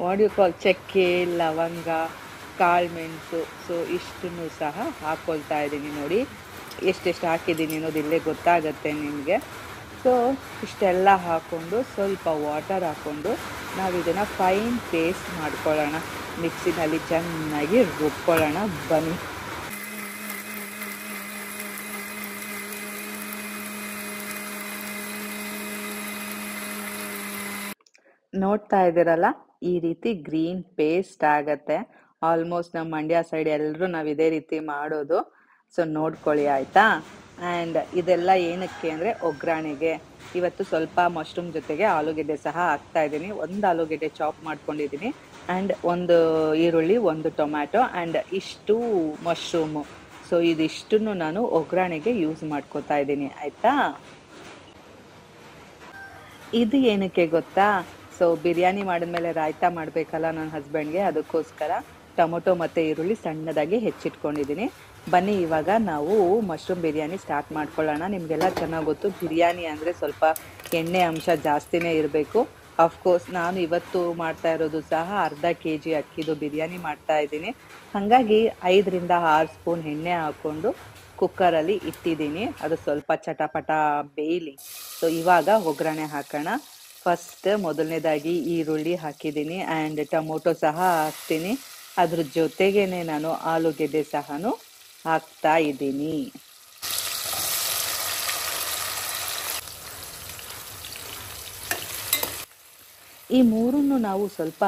ವಾಟ್ ಯು ಕಾಲ್ ಚಕ್ಕೆ, ಲವಂಗ ಕಾಳುಮೆಣಸು ಸೊ ಇಷ್ಟನ್ನು ಸಹ ಹಾಕ್ಕೊಳ್ತಾ ಇದ್ದೀನಿ ನೋಡಿ. ಎಷ್ಟೆಷ್ಟು ಹಾಕಿದ್ದೀನಿ ಅನ್ನೋದು ಇಲ್ಲೇ ಗೊತ್ತಾಗತ್ತೆ ನಿಮಗೆ. ಸೊ ಇಷ್ಟೆಲ್ಲ ಹಾಕ್ಕೊಂಡು ಸ್ವಲ್ಪ ವಾಟರ್ ಹಾಕ್ಕೊಂಡು ನಾವು ಇದನ್ನು ಫೈನ್ ಪೇಸ್ಟ್ ಮಾಡ್ಕೊಳ್ಳೋಣ. ಮಿಕ್ಸಿನಲ್ಲಿ ಚೆನ್ನಾಗಿ ರುಬ್ಕೊಳ್ಳೋಣ. ಬನ್ನಿ. ನೋಡ್ತಾ ಇದ್ದೀರಲ್ಲ, ಈ ರೀತಿ ಗ್ರೀನ್ ಪೇಸ್ಟ್ ಆಗತ್ತೆ. ಆಲ್ಮೋಸ್ಟ್ ನಮ್ಮ ಮಂಡ್ಯ ಸೈಡ್ ಎಲ್ಲರೂ ನಾವು ಇದೇ ರೀತಿ ಮಾಡೋದು. ಸೊ ನೋಡ್ಕೊಳ್ಳಿ ಆಯ್ತಾ? ಆ್ಯಂಡ್ ಇದೆಲ್ಲ ಏನಕ್ಕೆ ಅಂದರೆ ಒಗ್ಗರಣೆಗೆ. ಇವತ್ತು ಸ್ವಲ್ಪ ಮಶ್ರೂಮ್ ಜೊತೆಗೆ ಆಲೂಗೆಡ್ಡೆ ಸಹ ಹಾಕ್ತಾ ಇದ್ದೀನಿ. ಒಂದು ಆಲೂಗೆಡ್ಡೆ ಚಾಪ್ ಮಾಡ್ಕೊಂಡಿದ್ದೀನಿ. ಆ್ಯಂಡ್ ಒಂದು ಈರುಳ್ಳಿ, ಒಂದು ಟೊಮ್ಯಾಟೊ ಆ್ಯಂಡ್ ಇಷ್ಟು ಮಶ್ರೂಮು ಸೊ ಇದಿಷ್ಟನ್ನು ನಾನು ಒಗ್ಗರಣೆಗೆ ಯೂಸ್ ಮಾಡ್ಕೋತಾ ಇದ್ದೀನಿ. ಆಯಿತಾ? ಇದು ಏನಕ್ಕೆ ಗೊತ್ತಾ? ಸೊ ಬಿರಿಯಾನಿ ಮಾಡಿದ್ಮೇಲೆ ರಾಯ್ತಾ ಮಾಡಬೇಕಲ್ಲ ನನ್ನ ಹಸ್ಬೆಂಡ್ಗೆ ಅದಕ್ಕೋಸ್ಕರ ಟೊಮೊಟೊ ಮತ್ತು ಈರುಳ್ಳಿ ಸಣ್ಣದಾಗಿ ಹೆಚ್ಚಿಟ್ಕೊಂಡಿದ್ದೀನಿ. ಬನ್ನಿ, ಇವಾಗ ನಾವು ಮಶ್ರೂಮ್ ಬಿರಿಯಾನಿ ಸ್ಟಾರ್ಟ್ ಮಾಡ್ಕೊಳ್ಳೋಣ. ನಿಮಗೆಲ್ಲ ಚೆನ್ನಾಗಿ ಗೊತ್ತು, ಬಿರಿಯಾನಿ ಅಂದರೆ ಸ್ವಲ್ಪ ಎಣ್ಣೆ ಅಂಶ ಜಾಸ್ತಿನೇ ಇರಬೇಕು. ಅಫ್ಕೋರ್ಸ್ ನಾನು ಇವತ್ತು ಮಾಡ್ತಾ ಇರೋದು ಸಹ ಅರ್ಧ ಕೆ ಜಿ ಅಕ್ಕಿದು ಬಿರಿಯಾನಿ ಮಾಡ್ತಾ ಇದ್ದೀನಿ. ಹಾಗಾಗಿ ಐದರಿಂದ ಆರು ಸ್ಪೂನ್ ಎಣ್ಣೆ ಹಾಕ್ಕೊಂಡು ಕುಕ್ಕರಲ್ಲಿ ಇಟ್ಟಿದ್ದೀನಿ. ಅದು ಸ್ವಲ್ಪ ಚಟಪಟ ಬೇಯಲಿ. ಸೊ ಇವಾಗ ಒಗ್ಗರಣೆ ಹಾಕೋಣ. ಫಸ್ಟ್ ಮೊದಲನೇದಾಗಿ ಈರುಳ್ಳಿ ಹಾಕಿದ್ದೀನಿ ಆ್ಯಂಡ್ ಟೊಮೊಟೊ ಸಹ ಹಾಕ್ತೀನಿ. ಅದ್ರ ಜೊತೆಗೇ ನಾನು ಆಲೂಗೆಡ್ಡೆ ಸಹನು ಹಾಕ್ತಾ ಇದ್ದೀನಿ. ಈ ಮೂರನ್ನು ನಾವು ಸ್ವಲ್ಪ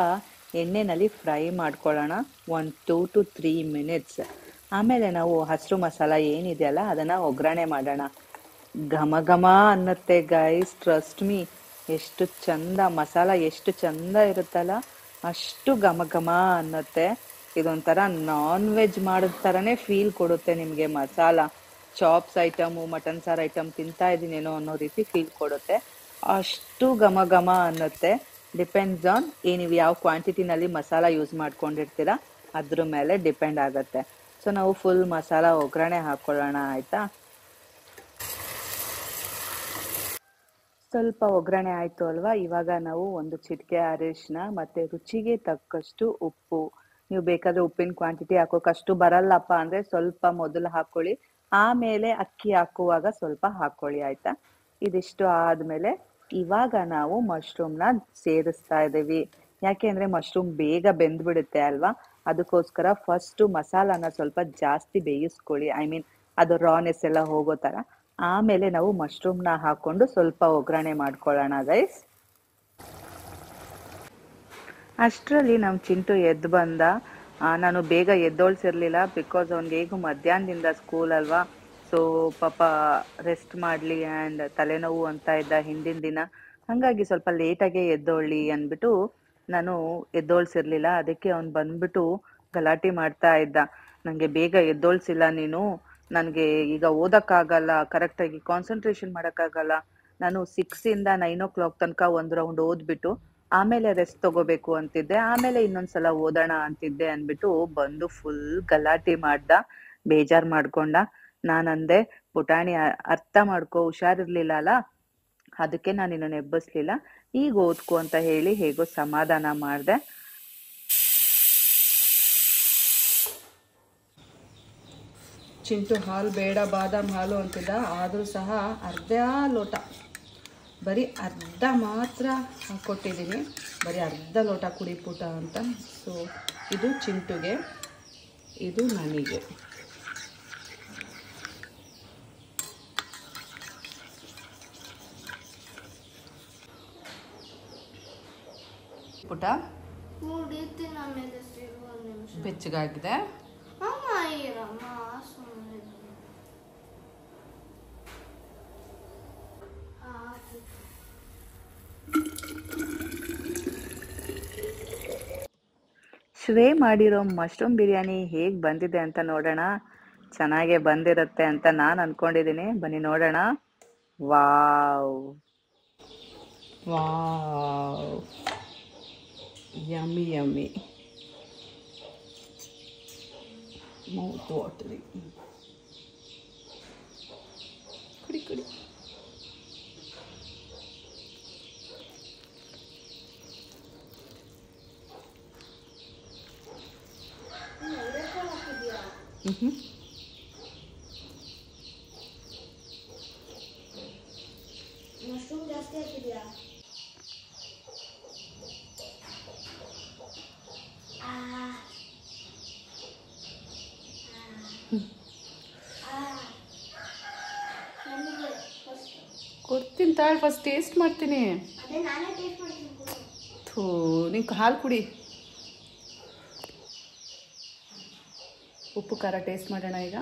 ಎಣ್ಣೆನಲ್ಲಿ ಫ್ರೈ ಮಾಡ್ಕೊಳ್ಳೋಣ. One two to three minutes. ಆಮೇಲೆ ನಾವು ಹಸಿರು ಮಸಾಲ ಏನಿದೆಯಲ್ಲ ಅದನ್ನು ಒಗ್ಗರಣೆ ಮಾಡೋಣ. ಘಮ ಘಮ ಅನ್ನತ್ತೆ ಗೈಸ್ ಟ್ರಸ್ಟ್ ಮೀ ಎಷ್ಟು ಚಂದ ಮಸಾಲ, ಎಷ್ಟು ಚಂದ ಇರುತ್ತಲ್ಲ? ಅಷ್ಟು ಘಮ ಘಮ ಅನ್ನತ್ತೆ. ಇದೊಂಥರ ನಾನ್ ವೆಜ್ ಮಾಡಿದ ಥರನೇ ಫೀಲ್ ಕೊಡುತ್ತೆ ನಿಮಗೆ ಮಸಾಲ ಚಾಪ್ಸ್ ಐಟಮು ಮಟನ್ ಸಾರು ಐಟಮ್ ತಿಂತಾ ಇದ್ದೀನೇನೋ ಅನ್ನೋ ರೀತಿ ಫೀಲ್ ಕೊಡುತ್ತೆ. ಅಷ್ಟು ಘಮ ಘಮ ಅನ್ನುತ್ತೆ. ಡಿಪೆಂಡ್ಸ್ ಆನ್ ಈ ನೀವು ಯಾವ ಕ್ವಾಂಟಿಟಿನಲ್ಲಿ ಮಸಾಲ ಯೂಸ್ ಮಾಡ್ಕೊಂಡಿರ್ತೀರಾ, ಅದ್ರ ಮೇಲೆ ಡಿಪೆಂಡ್ ಆಗುತ್ತೆ. ಸೊ ನಾವು ಫುಲ್ ಮಸಾಲ ಒಗ್ಗರಣೆ ಹಾಕ್ಕೊಳ್ಳೋಣ ಆಯಿತಾ? ಸ್ವಲ್ಪ ಒಗ್ಗರಣೆ ಆಯಿತು ಅಲ್ವಾ? ಇವಾಗ ನಾವು ಒಂದು ಚಿಟಿಕೆ ಅರಿಶಿನ ಮತ್ತು ರುಚಿಗೆ ತಕ್ಕಷ್ಟು ಉಪ್ಪು ನೀವು ಬೇಕಾದ್ರೆ ಉಪ್ಪಿನ ಕ್ವಾಂಟಿಟಿ ಹಾಕೋಕಷ್ಟು ಬರಲ್ಲಪ್ಪ ಅಂದ್ರೆ ಸ್ವಲ್ಪ ಮೊದಲು ಹಾಕೊಳ್ಳಿ. ಆಮೇಲೆ ಅಕ್ಕಿ ಹಾಕುವಾಗ ಸ್ವಲ್ಪ ಹಾಕೊಳ್ಳಿ, ಆಯ್ತಾ? ಇದಿಷ್ಟು ಆದ್ಮೇಲೆ ಇವಾಗ ನಾವು ಮಶ್ರೂಮ್ನ ಸೇರಿಸ್ತಾ ಇದ್ದೀವಿ. ಯಾಕೆ ಅಂದ್ರೆ ಮಶ್ರೂಮ್ ಬೇಗ ಬೆಂದ್ಬಿಡುತ್ತೆ ಅಲ್ವಾ? ಅದಕ್ಕೋಸ್ಕರ ಫಸ್ಟ್ ಮಸಾಲಾನ ಸ್ವಲ್ಪ ಜಾಸ್ತಿ ಬೇಯಿಸ್ಕೊಳ್ಳಿ. ಐ ಮೀನ್ ಅದು ರಾನೆಸ್ ಎಲ್ಲ ಹೋಗೋ ತರ ಆಮೇಲೆ ನಾವು ಮಶ್ರೂಮ್ನ ಹಾಕೊಂಡು ಸ್ವಲ್ಪ ಒಗ್ಗರಣೆ ಮಾಡ್ಕೊಳ್ಳೋಣ ಗೈಸ್ ಅಷ್ಟರಲ್ಲಿ ನಮ್ಮ ಚಿಂಟು ಎದ್ದು ಬಂದ. ನಾನು ಬೇಗ ಎದ್ದೋಳ್ಸಿರ್ಲಿಲ್ಲ ಬಿಕಾಸ್ ಅವ್ನಿಗೆ ಹೇಗೂ ಮಧ್ಯಾಹ್ನದಿಂದ ಸ್ಕೂಲ್ ಅಲ್ವಾ. ಸೊ ಪಾಪ ರೆಸ್ಟ್ ಮಾಡಲಿ ಆ್ಯಂಡ್ ತಲೆನೋವು ಅಂತ ಇದ್ದ ಹಿಂದಿನ ದಿನ. ಹಾಗಾಗಿ ಸ್ವಲ್ಪ ಲೇಟಾಗೆ ಎದ್ದೋಳ್ಳಿ ಅಂದ್ಬಿಟ್ಟು ನಾನು ಎದ್ದೋಳ್ಸಿರ್ಲಿಲ್ಲ. ಅದಕ್ಕೆ ಅವ್ನು ಬಂದ್ಬಿಟ್ಟು ಗಲಾಟೆ ಮಾಡ್ತಾ ಇದ್ದ. ನನಗೆ ಬೇಗ ಎದ್ದೋಳ್ಸಿಲ್ಲ ನೀನು. ನನಗೆ ಈಗ ಓದೋಕ್ಕಾಗಲ್ಲ ಕರೆಕ್ಟಾಗಿ ಕಾನ್ಸಂಟ್ರೇಷನ್ ಮಾಡೋಕ್ಕಾಗಲ್ಲ. ನಾನು ಸಿಕ್ಸಿಂದ ನೈನ್ ಓ ಕ್ಲಾಕ್ ತನಕ ಒಂದು ರೌಂಡ್ ಓದ್ಬಿಟ್ಟು ಆಮೇಲೆ ರೆಸ್ಟ್ ತಗೋಬೇಕು ಅಂತಿದ್ದೆ, ಆಮೇಲೆ ಇನ್ನೊಂದ್ಸಲ ಓದೋಣ ಅಂತಿದ್ದೆ ಅಂದ್ಬಿಟ್ಟು ಬಂದು ಫುಲ್ ಗಲಾಟೆ ಮಾಡ್ದ, ಬೇಜಾರ್ ಮಾಡ್ಕೊಂಡ. ನಾನಂದೆ ಪುಟಾಣಿ ಅರ್ಥ ಮಾಡ್ಕೋ, ಹುಷಾರಿರ್ಲಿಲ್ಲ ಅಲ್ಲ? ಅದಕ್ಕೆ ನಾನು ನಿನ್ನನ್ನು ಎಬ್ಬಿಸ್ಲಿಲ್ಲ. ಈಗ ಓದ್ಕೋ ಅಂತ ಹೇಳಿ ಹೇಗೋ ಸಮಾಧಾನ ಮಾಡ್ದೆ. ಚಿಂಟು ಹಾಲು ಬೇಡ, ಬಾದಾಮ್ ಹಾಲು ಅಂತಿದ್ದ, ಆದರೂ ಸಹ ಅರ್ಧ ಲೋಟ. ಬರೀ ಅರ್ಧ ಮಾತ್ರ ಕೊಟ್ಟಿದ್ದೀನಿ. ಬರೀ ಅರ್ಧ ಲೋಟ ಕುಡಿ ಪುಟ ಅಂತ. ಸೊ ಇದು ಚಿಂಟುಗೆ ಇದು ನನಗೆ. ಪುಟ ಬೆಚ್ಚಗಾಗಿದೆ ಅಮ್ಮ ಇರಮ್ಮ ಸುಮ್ಮನೆ ಆಯ್ತು ಶ್ರೇ ಮಾಡಿರೋ ಮಶ್ರೂಮ್ ಬಿರಿಯಾನಿ ಹೇಗೆ ಬಂದಿದೆ ಅಂತ ನೋಡೋಣ. ಚೆನ್ನಾಗೆ ಬಂದಿರುತ್ತೆ ಅಂತ ನಾನು ಅನ್ಕೊಂಡಿದ್ದೀನಿ ಬನ್ನಿ ನೋಡೋಣ. Wow. Wow. Yummy yummy mouth watery ಕುಡಿ ಕುಡಿ. ಮ್ಹೂ. ಮಶ್ರೂಮ್ ಜಾಸ್ತಿ ಹಾಕಿದ್ಯಾ ಕೊಡ್ತೀನಿ ತಾಳು ಫಸ್ಟ್ ಟೇಸ್ಟ್ ಮಾಡ್ತೀನಿ ನಾನೇ. ಥೂ ನೀವು ಹಾಲು ಕುಡಿ ಉಪ್ಪು ಖಾರ ಟೇಸ್ಟ್ ಮಾಡೋಣ ಈಗ.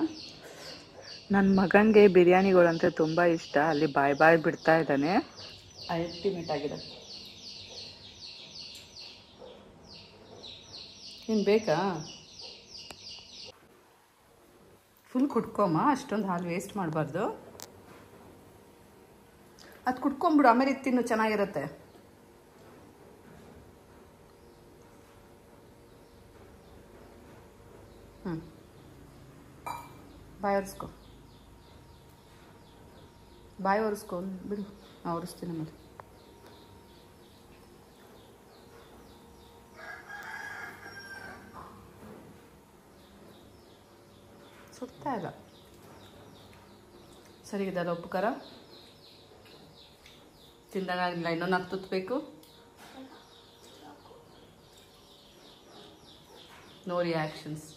ನನ್ನ ಮಗನಿಗೆ ಬಿರಿಯಾನಿಗಳಂತೆ ತುಂಬ ಇಷ್ಟ. ಅಲ್ಲಿ ಬಾಯ್ ಬಾಯ್ ಬಿಡ್ತಾ ಇದ್ದಾನೆ. ಅಲ್ಟಿಮೇಟ್ ಆಗಿದೆ. ಏನು ಬೇಕಾ? ಫುಲ್ ಕುಡ್ಕೊಮ್ಮ ಅಷ್ಟೊಂದು ಹಾಲು ವೇಸ್ಟ್ ಮಾಡಬಾರ್ದು. ಅದು ಕುಡ್ಕೊಂಬಿಡು ಆಮೇಲೆ ತಿನ್ನು ಚೆನ್ನಾಗಿರುತ್ತೆ ಹ್ಞೂ ಬಾಯ್ ಒರೆಸ್ಕೊ ಬಾಯ್ ಒರೆಸ್ಕೊ ಬಿಡು. ನಾ ಒರೆಸ್ತೀನಿ ಮೇಲೆ ಸುಡ್ತಾ ಇಲ್ಲ. ಸರಿಗಿದಲ್ಲ ಉಪ್ಪು ಖಾರ ತಿಂದಾಗಿಲ್ಲ ಇನ್ನೊಂದು ನಾಲ್ಕು ತುತ್ತಬೇಕು. ನೋ ನೋ ರಿಯಾಕ್ಷನ್ಸ್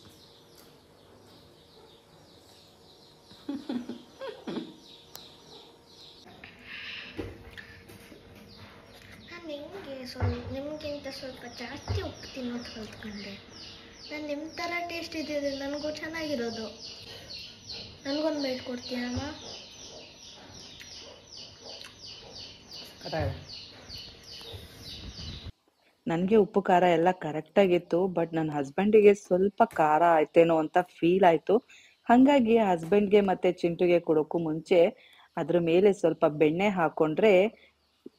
ನಾನು ಹೆಂಗೆ ಸ್ವಲ್ಪ ನಿಮಗಿಂತ ಸ್ವಲ್ಪ ಜಾಸ್ತಿ ಉಪ್ಪು ತಿನ್ನೋದು ಕಲ್ತ್ಕೊಂಡೆ ನಾನು ನಿಮ್ಮ ಥರ ಟೇಸ್ಟ್ ಇದ್ದಿದ್ರೆ ನನಗೂ ಚೆನ್ನಾಗಿರೋದು. ನನಗೊಂದು ಬೈಟ್ ಕೊಡ್ತೀಯಮ್ಮ ನನಗೆ ಉಪ್ಪು ಖಾರ ಎಲ್ಲ ಕರೆಕ್ಟಾಗಿತ್ತು ಬಟ್ ನನ್ನ ಹಸ್ಬೆಂಡಿಗೆ ಸ್ವಲ್ಪ ಖಾರ ಆಯ್ತೇನೋ ಅಂತ ಫೀಲ್ ಆಯ್ತು. ಹಾಗಾಗಿ ಹಸ್ಬೆಂಡ್ಗೆ ಮತ್ತೆ ಚಿಂಟುಗೆ ಕೊಡೋಕ್ಕೂ ಮುಂಚೆ ಅದ್ರ ಮೇಲೆ ಸ್ವಲ್ಪ ಬೆಣ್ಣೆ ಹಾಕೊಂಡ್ರೆ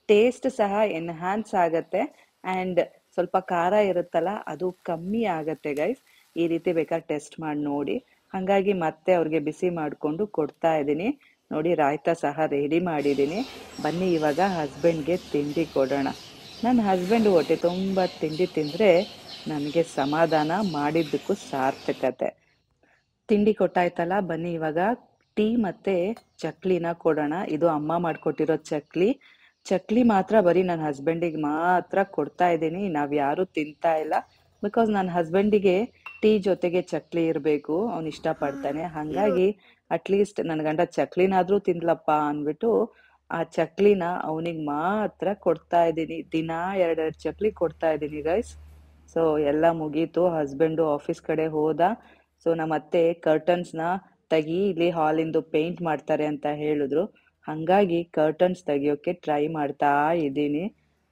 ಟೇಸ್ಟ್ ಸಹ ಎನ್ಹಾನ್ಸ್ ಆಗತ್ತೆ. ಆ್ಯಂಡ್ ಸ್ವಲ್ಪ ಖಾರ ಇರುತ್ತಲ್ಲ, ಅದು ಕಮ್ಮಿ ಆಗತ್ತೆ ಗೈಸ್ ಈ ರೀತಿ ಬೇಕಾದ್ರೆ ಟೆಸ್ಟ್ ಮಾಡಿ ನೋಡಿ. ಹಾಗಾಗಿ ಮತ್ತೆ ಅವ್ರಿಗೆ ಬಿಸಿ ಮಾಡಿಕೊಂಡು ಕೊಡ್ತಾ ಇದ್ದೀನಿ. ನೋಡಿ, ರಾಯ್ತ ಸಹ ರೆಡಿ ಮಾಡಿದ್ದೀನಿ. ಬನ್ನಿ, ಇವಾಗ ಹಸ್ಬೆಂಡ್ಗೆ ತಿಂಡಿ ಕೊಡೋಣ. ನನ್ನ ಹಸ್ಬೆಂಡ್ ಹೊಟ್ಟೆ ತುಂಬ ತಿಂಡಿ ತಿಂದರೆ ನನಗೆ ಸಮಾಧಾನ ಮಾಡಿದ್ದಕ್ಕೂ ಸಾರ್ಥಕತೆ. ತಿಂಡಿ ಕೊಟ್ಟಾಯ್ತಲ್ಲ, ಬನ್ನಿ, ಇವಾಗ ಟೀ ಮತ್ತೆ ಚಕ್ಲಿನ ಕೊಡೋಣ. ಇದು ಅಮ್ಮ ಮಾಡಿಕೊಟ್ಟಿರೋ ಚಕ್ಲಿ. ಚಕ್ಲಿ ಮಾತ್ರ ಬರೀ ನನ್ನ ಹಸ್ಬೆಂಡಿಗೆ ಮಾತ್ರ ಕೊಡ್ತಾ ಇದ್ದೀನಿ. ನಾವ್ ಯಾರು ತಿಂತಾ ಇಲ್ಲ. ಬಿಕಾಸ್ ನನ್ನ ಹಸ್ಬೆಂಡಿಗೆ ಟೀ ಜೊತೆಗೆ ಚಕ್ಲಿ ಇರಬೇಕು. ಅವ್ನು ಇಷ್ಟಪಡ್ತಾನೆ. ಹಂಗಾಗಿ ಅಟ್ಲೀಸ್ಟ್ ನನ್ನ ಗಂಡ ಚಕ್ಲಿನಾದ್ರೂ ತಿನ್ಲಪ್ಪ ಅಂದ್ಬಿಟ್ಟು ಆ ಚಕ್ಲಿನ ಅವನಿಗೆ ಮಾತ್ರ ಕೊಡ್ತಾ ಇದ್ದೀನಿ. ದಿನ ಎರಡೆರಡು ಚಕ್ಲಿ ಕೊಡ್ತಾ ಇದ್ದೀನಿ ಗೈಸ್ ಸೊ ಎಲ್ಲ ಮುಗೀತು. ಹಸ್ಬೆಂಡು ಆಫೀಸ್ ಕಡೆ ಹೋದ. ಸೊ ನಮ್ಮ ಅತ್ತೆ ಕರ್ಟನ್ಸ್ನ ತೆಗಿ ಇಲ್ಲಿ ಹಾಲಿಂದು ಪೇಂಟ್ ಮಾಡ್ತಾರೆ ಅಂತ ಹೇಳಿದ್ರು. ಹಂಗಾಗಿ ಕರ್ಟನ್ಸ್ ತೆಗಿಯೋಕೆ ಟ್ರೈ ಮಾಡ್ತಾ ಇದ್ದೀನಿ.